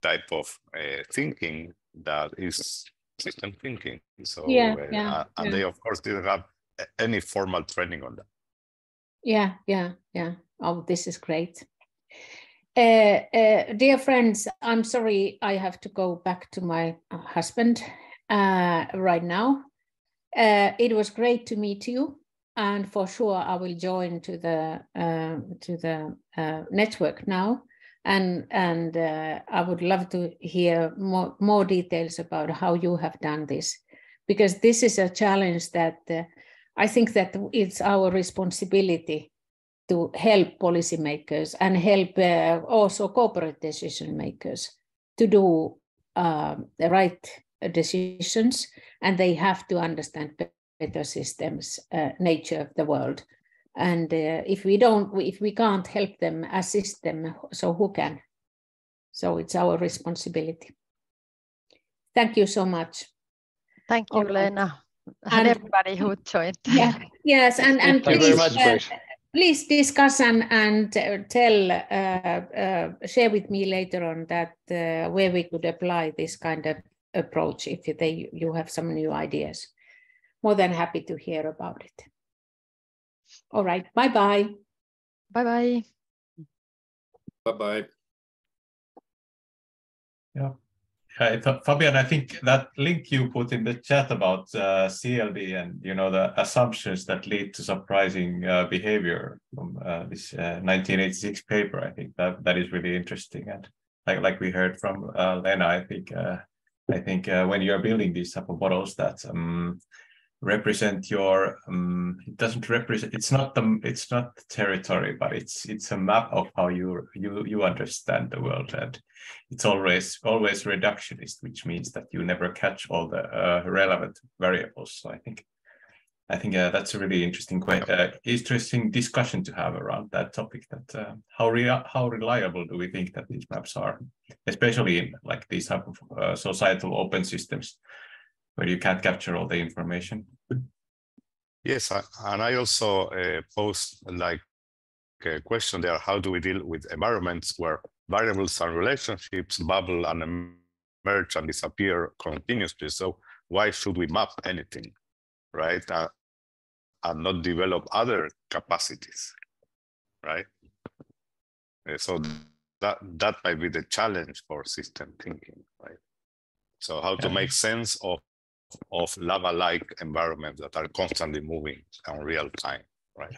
type of uh, thinking that is system thinking. So yeah, uh, yeah, and yeah. they of course didn't have any formal training on that. Yeah, yeah, yeah. Oh, this is great. Uh, uh, dear friends, I'm sorry I have to go back to my uh, husband uh, right now. Uh, it was great to meet you, and for sure I will join to the um, to the uh, network now, and and I would love to hear more more details about how you have done this, because this is a challenge that I think that it's our responsibility to help policymakers and help uh, also corporate decision makers to do uh, the right decisions. And they have to understand better systems uh, nature of the world. And uh, if we don't if we can't help them assist them so who can? So it's our responsibility. Thank you so much. Thank you leena and, and everybody who joined. Yeah. Yes and and thank please, you very much please discuss and, and tell, uh, uh, share with me later on that uh, where we could apply this kind of approach if they, you have some new ideas. More than happy to hear about it. All right, bye-bye. Bye-bye. Bye-bye. Yeah. Uh, Fabian, I think that link you put in the chat about uh, CLD and you know the assumptions that lead to surprising uh, behavior from uh, this 1986 uh, paper, I think that that is really interesting. And like like we heard from uh, Lena, I think I think when you are building these type of models, that um, represent your um, it doesn't represent it's not the it's not territory but it's it's a map of how you you you understand the world. And it's always always reductionist which means that you never catch all the uh, relevant variables. So i think i think uh, that's a really interesting uh, interesting discussion to have around that topic that uh, how real how reliable do we think that these maps are especially in like these type of uh, societal open systems where you can't capture all the information. Yes, and I also uh, post like a question there, how do we deal with environments where variables and relationships bubble and emerge and disappear continuously? So why should we map anything, right? Uh, and not develop other capacities, right? Uh, so that, that might be the challenge for system thinking, right? So how to make sense of of lava-like environments that are constantly moving in real time, right?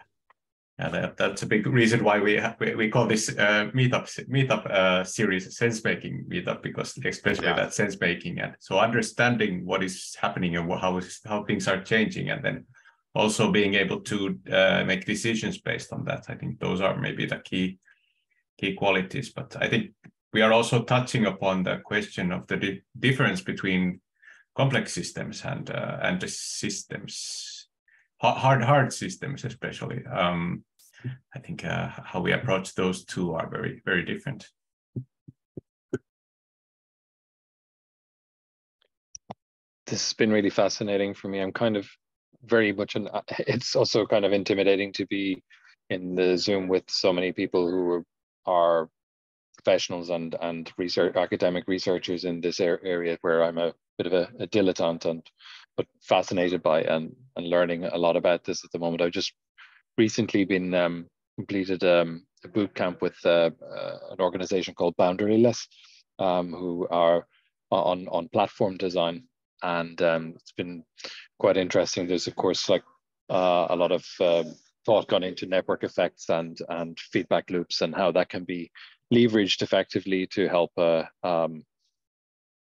And that, that's a big reason why we have, we, we call this uh, meetup meetup uh, series sense making meetup because especially yeah. that sense making and so understanding what is happening and how how things are changing and then also being able to uh, make decisions based on that. I think those are maybe the key key qualities. But I think we are also touching upon the question of the di difference between complex systems and uh, and the systems hard hard systems especially. Um, I think uh, how we approach those two are very very different. This has been really fascinating for me. I'm kind of very much an. [laughs] It's also kind of intimidating to be in the Zoom with so many people who are professionals and and research academic researchers in this area where I'm a bit of a, a dilettante and but fascinated by and and learning a lot about this at the moment. I've just recently been um, completed um, a boot camp with uh, uh, an organization called Boundaryless, um, who are on on platform design, and um, it's been quite interesting. There's of course like uh, a lot of um, thought gone into network effects and and feedback loops and how that can be leveraged effectively to help uh, um,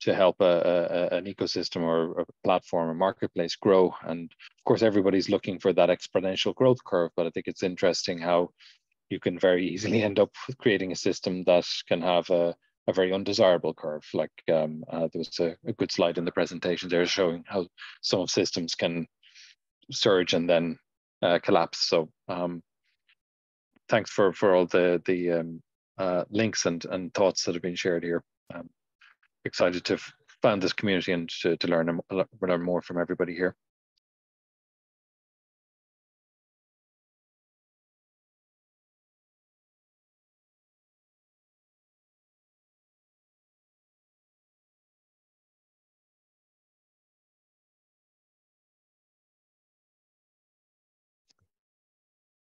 to help a, a, an ecosystem or a platform or marketplace grow. And of course, everybody's looking for that exponential growth curve. But I think it's interesting how you can very easily [laughs] end up with creating a system that can have a, a very undesirable curve. Like um, uh, there was a, a, good slide in the presentation there showing how some of systems can surge and then uh, collapse. So um, thanks for for all the the um, uh, links and and thoughts that have been shared here. Excited to found this community and to, to learn learn more from everybody here.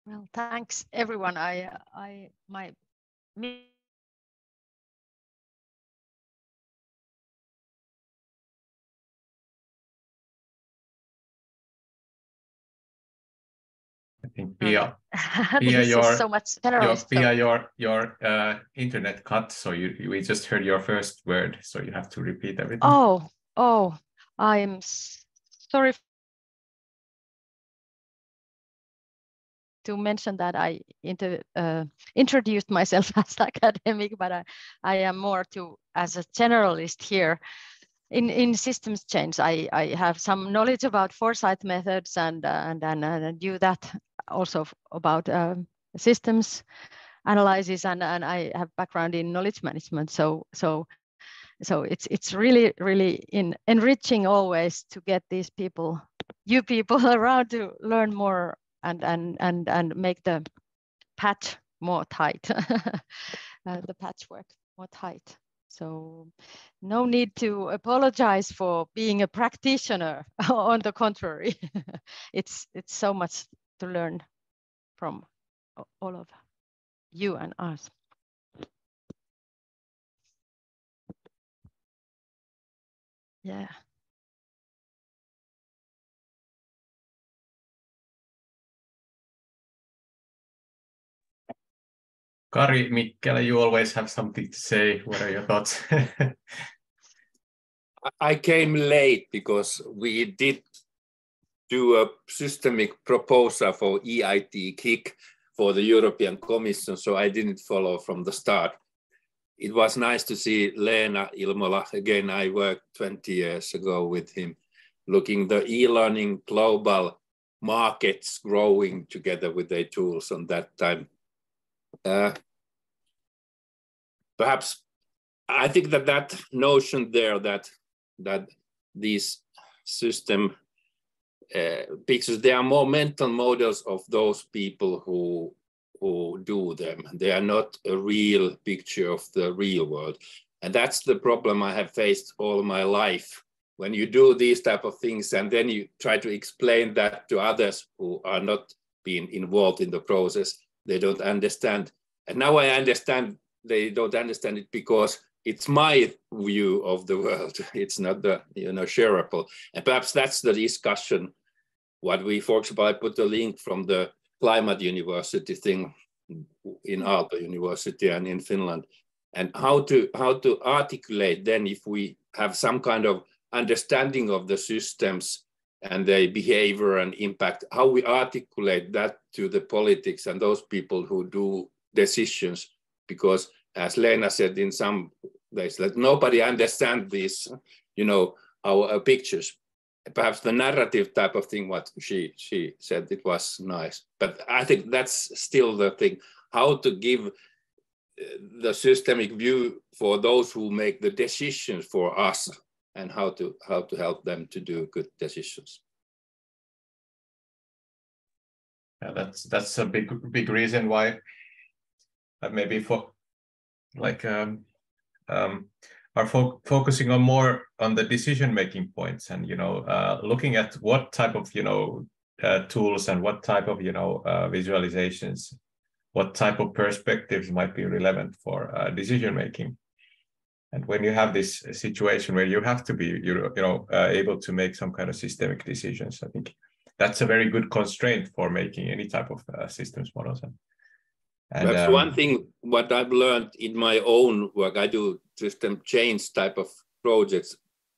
Well, thanks everyone. I, I, my, think Pia, Pia your, so much your, Pia, your, your uh, internet cut, so you, we just heard your first word, so you have to repeat everything. Oh, oh, I'm sorry to mention that I inter, uh, introduced myself [laughs] as academic, but I, I am more to as a generalist here. In, in systems change, I, I have some knowledge about foresight methods and uh, and and, and do that also about um, systems analysis and, and I have background in knowledge management. So so so it's it's really really in enriching always to get these people you people [laughs] around to learn more and and and and make the patch more tight, [laughs] uh, the patchwork more tight. So no need to apologize for being a practitioner. [laughs] On the contrary, it's it's so much to learn from all of you and us. Yeah. Kari, Mikkele, you always have something to say. What are your thoughts? [laughs] I came late because we did do a systemic proposal for EIT KIC for the European Commission, so I didn't follow from the start. It was nice to see Leena Ilmola again. I worked 20 years ago with him, looking the e-learning global markets growing together with their tools on that time uh, perhaps I think that that notion there that that these system uh, pictures they are more mental models of those people who who do them. They are not a real picture of the real world, and that's the problem I have faced all my life. When you do these type of things and then you try to explain that to others who are not being involved in the process, they don't understand. And now I understand they don't understand it because it's my view of the world. [laughs] It's not the you know shareable. And perhaps that's the discussion. What we, for example, I put a link from the climate university thing in Aalto University and in Finland, and how to how to articulate then if we have some kind of understanding of the systems and their behavior and impact, how we articulate that to the politics and those people who do decisions, because as Leena said in some ways, that nobody understands these, you know, our, our pictures. Perhaps the narrative type of thing, what she she said, it was nice. But I think that's still the thing, how to give uh, the systemic view for those who make the decisions for us and how to how to help them to do good decisions. Yeah, that's that's a big big reason why uh, maybe for like um, um, are fo focusing on more on the decision making points and you know uh, looking at what type of you know uh, tools and what type of you know uh, visualizations what type of perspectives might be relevant for uh, decision making and when you have this situation where you have to be you, know uh, able to make some kind of systemic decisions i think that's a very good constraint for making any type of uh, systems models. and, and that's um, one thing what i've learned in my own work. I do system change type of projects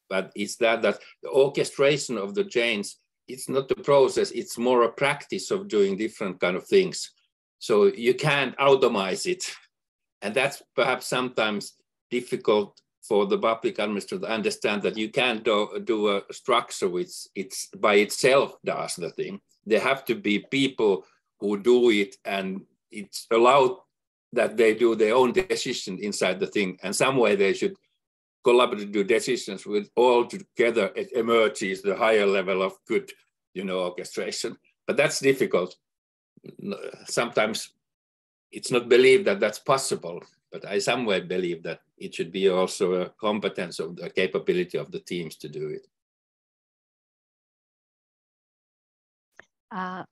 but it's that that the orchestration of the change it's not the process it's more a practice of doing different kind of things. So you can't automize it. And that's perhaps sometimes difficult for the public administrator to understand that you can't do, do a structure which it's by itself does the thing. There have to be people who do it and it's allowed that they do their own decision inside the thing. And some way they should collaborate to do decisions with all together it emerges the higher level of good, you know, orchestration. But that's difficult. Sometimes it's not believed that that's possible but I somewhere believe that it should be also a competence of the capability of the teams to do it. Uh,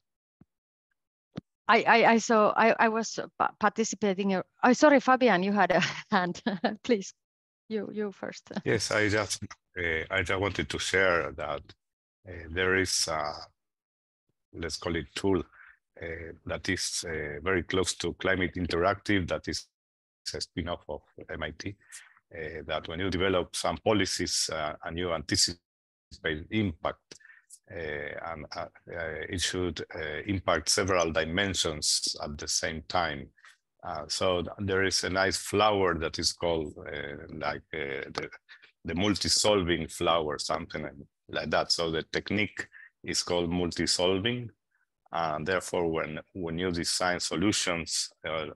I, I, I saw I, I was participating. Uh, oh, sorry, Fabian, you had a [laughs] hand. Please, you you first. Yes, I just uh, I just wanted to share that uh, there is a, let's call it tool uh, that is uh, very close to climate interactive that is a spin-off of MIT, uh, that when you develop some policies and you anticipate impact, and uh, uh, it should uh, impact several dimensions at the same time. so there is a nice flower that is called like the, the multi-solving flower, something like that. So the technique is called multi-solving and therefore, when, when you design solutions uh,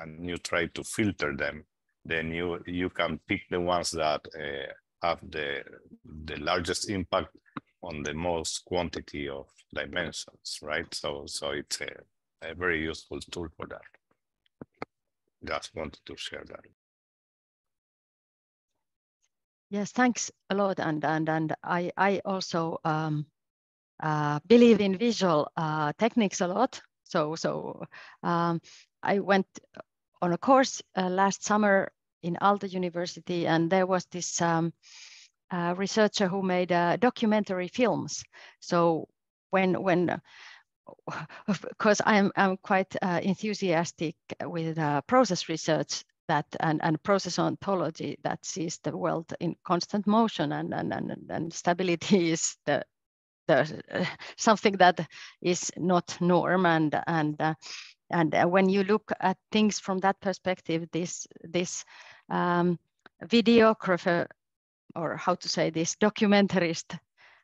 and you try to filter them, then you, you can pick the ones that uh, have the, the largest impact on the most quantity of dimensions, right? So, so it's a, a very useful tool for that. Just wanted to share that. Yes, thanks a lot. And and and I I also um, uh, believe in visual uh, techniques a lot. So, so um, I went on a course uh, last summer in Aalto University, and there was this um, uh, researcher who made uh, documentary films. So when when [laughs] because I'm I'm quite uh, enthusiastic with process research that and, and process ontology that sees the world in constant motion and and, and, and stability [laughs] is the the, uh, [laughs] something that is not norm and and uh, and uh, when you look at things from that perspective this this um, videographer or how to say this documentarist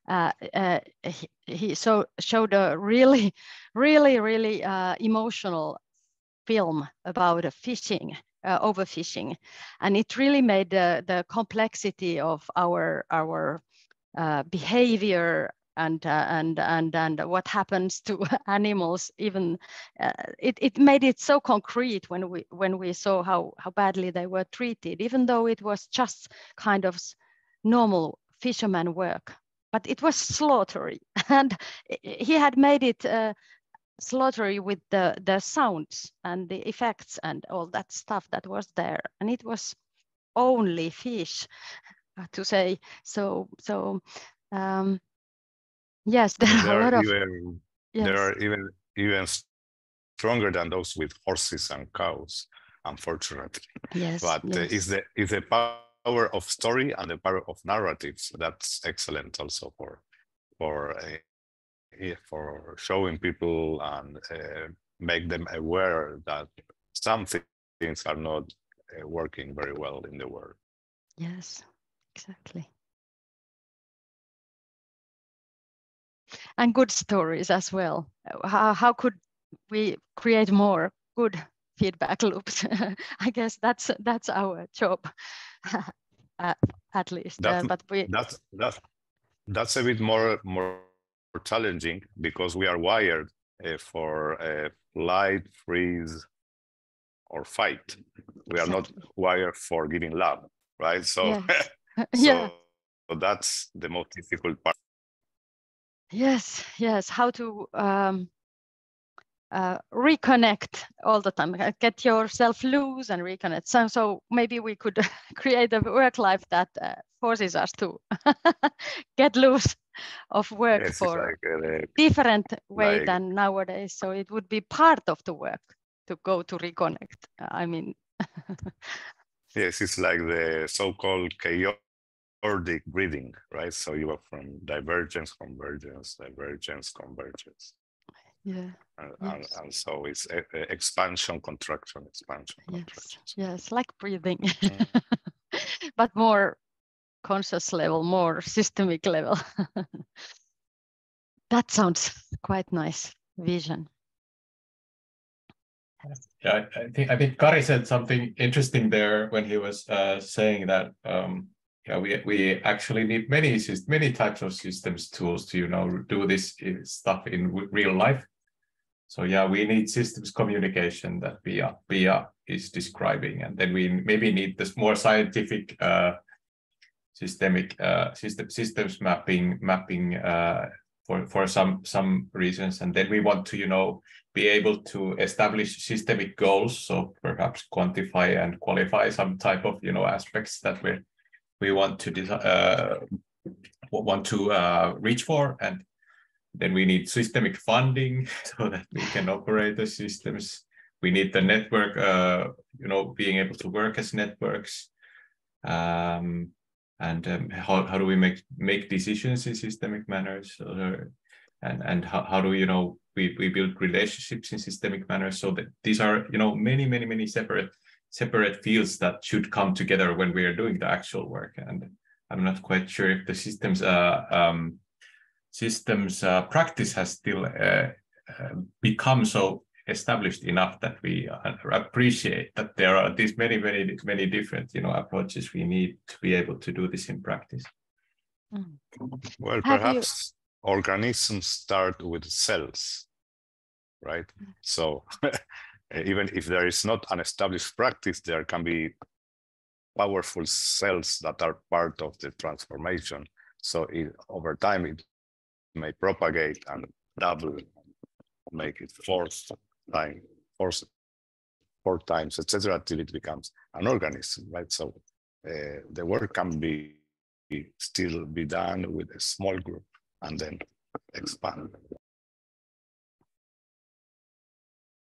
uh, uh, he, he, so showed a really [laughs] really really uh, emotional film about fishing overfishing. And it really made the, complexity of our our behavior and uh, and and and what happens to [laughs] animals even uh, it, it made it so concrete when we when we saw how how badly they were treated even though it was just kind of normal fisherman work but it was slaughtery [laughs] and he had made it uh, slaughtery with the the sounds and the effects and all that stuff that was there and it was only fish [laughs] to say so so um, Yes, there, [laughs] there are a lot of. Even, yes. There are even even stronger than those with horses and cows, unfortunately. Yes. But yes. Uh, is the is the power of story and the power of narratives that's excellent also for for uh, for showing people and uh, make them aware that some things are not uh, working very well in the world. Yes, exactly. And good stories as well. How, how could we create more good feedback loops? [laughs] I guess that's that's our job, [laughs] at least. That, uh, but we that's that's that's a bit more more challenging because we are wired uh, for uh, flight, freeze, or fight. We are not wired for giving love, right? So, Yes. [laughs] [laughs] so, yeah. so that's the most difficult part. Yes, yes. How to um, uh, reconnect all the time, uh, get yourself loose and reconnect. So, so maybe we could [laughs] create a work life that uh, forces us to [laughs] get loose of work Yes, for like, uh, different way like- than nowadays. So it would be part of the work to go to reconnect. I mean, [laughs] Yes, it's like the so-called chaotic breathing, right? So you are from divergence, convergence, divergence, convergence. Yeah, And, and, Yes. and so it's e- e- expansion, contraction, expansion, yes, contraction. So yes, like breathing, Mm. [laughs] but more conscious level, more systemic level. [laughs] that sounds quite nice vision. Yeah, I, I think I think Kari said something interesting there when he was uh, saying that um, yeah we we actually need many sys- many types of systems tools to you know do this uh, stuff in w- real life. So yeah, we need systems communication that Pia Pia is describing, and then we maybe need this more scientific uh, systemic uh, system systems mapping mapping uh, for for some some reasons, and then we want to you know be able to establish systemic goals so perhaps quantify and qualify some type of you know aspects that we we want to uh, want to uh, reach for and then we need systemic funding [laughs] so that we can operate the systems. We need the network uh, you know being able to work as networks. Um, and um, how, how do we make make decisions in systemic manners? And and how, how do you know we, we build relationships in systemic manner so that these are you know many many many separate separate fields that should come together when we are doing the actual work. And i'm not quite sure if the systems uh, um, systems uh, practice has still uh, uh, become so established enough that we uh, appreciate that there are these many many many different you know approaches we need to be able to do this in practice Mm. Well, Have you- perhaps organisms start with cells, right? So [laughs] even if there is not an established practice, there can be powerful cells that are part of the transformation. So it, over time, it may propagate and double, make it fourth time, fourth, four times, etc., until it becomes an organism, right? So uh, the work can be still be done with a small group and then expand.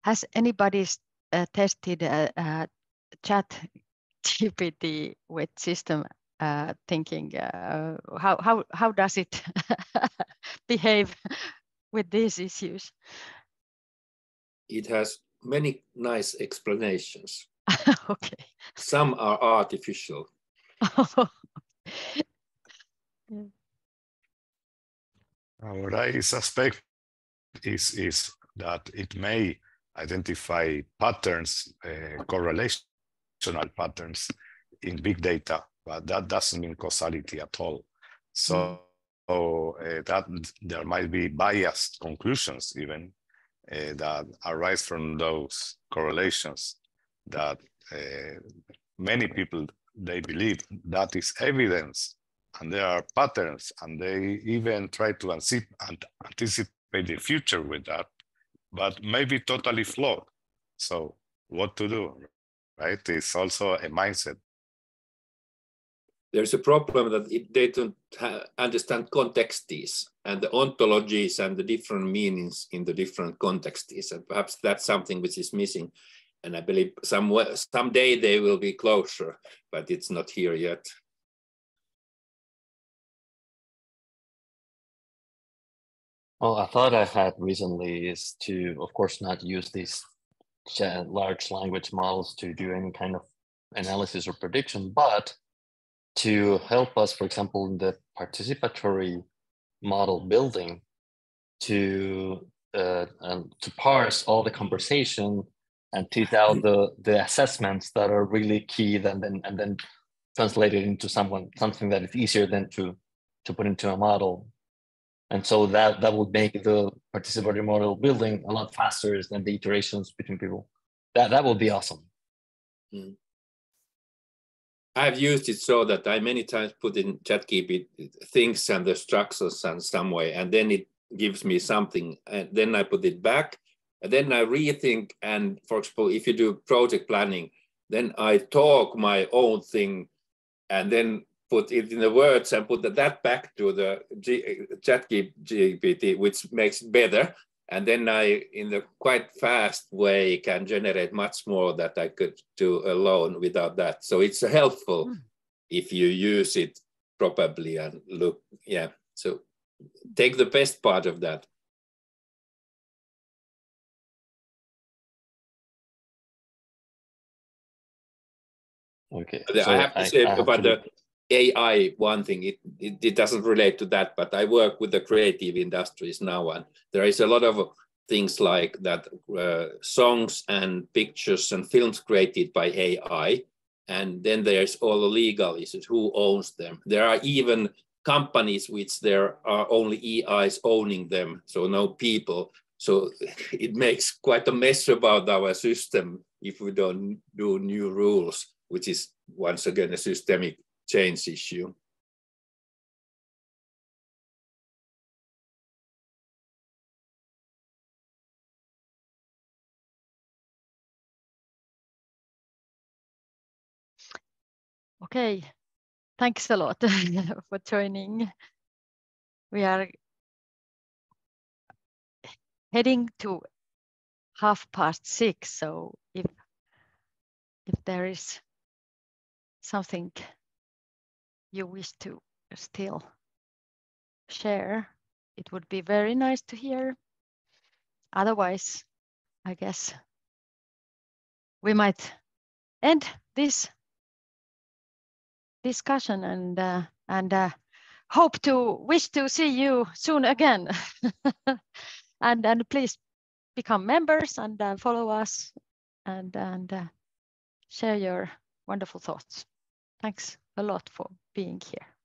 Has anybody uh, tested uh, uh, chat GPT with system uh, thinking? Uh, how, how, how does it [laughs] behave [laughs] with these issues? It has many nice explanations. [laughs] okay. Some are artificial. Uh, What I suspect is, is that it may identify patterns, uh, correlational patterns in big data, but that doesn't mean causality at all. So, so, uh, that there might be biased conclusions even uh, that arise from those correlations that uh, many people they believe that is evidence and there are patterns and they even try to anticip- ant- anticipate the future with that but maybe totally flawed. So what to do right? It's also a mindset There's a problem that it, they don't understand contexts and the ontologies and the different meanings in the different contexts. And perhaps that's something which is missing. And I believe some someday they will be closer, but it's not here yet. Well, a thought I had recently is to, of course, not use these large language models to do any kind of analysis or prediction, but to help us, for example, in the participatory model building, to uh, um, to parse all the conversation and tease out the the assessments that are really key, then then and then translate it into someone something that is easier than to to put into a model and so that that would make the participatory model building a lot faster than the iterations between people. That that would be awesome. Mm. I've used it so that I many times put in ChatGPT things and the structures and some way, and then it gives me something, and then I put it back, and then I rethink. And for example, if you do project planning, then I talk my own thing, and then put it in the words and put that back to the G, chat GPT, which makes better. And then I, in the quite fast way, can generate much more that I could do alone without that. So it's helpful mm. if you use it properly and look, yeah. So take the best part of that. Okay. So I have to say I about the AI, one thing, it, it, it, doesn't relate to that, but I work with the creative industries now, and there is a lot of things like that uh, songs and pictures and films created by AI. And then there's all the legal issues who owns them. There are even companies which there are only EIs owning them, so no people. So [laughs] it makes quite a mess about our system if we don't do new rules, which is once again a systemic change issue. Okay, thanks a lot [laughs] for joining. We are heading to half past six, so if if there is something you wish to still share, it would be very nice to hear. Otherwise, I guess we might end this discussion and uh, and uh, hope to wish to see you soon again. [laughs] and and please become members and uh, follow us and and uh, share your wonderful thoughts. Thanks a lot for being here.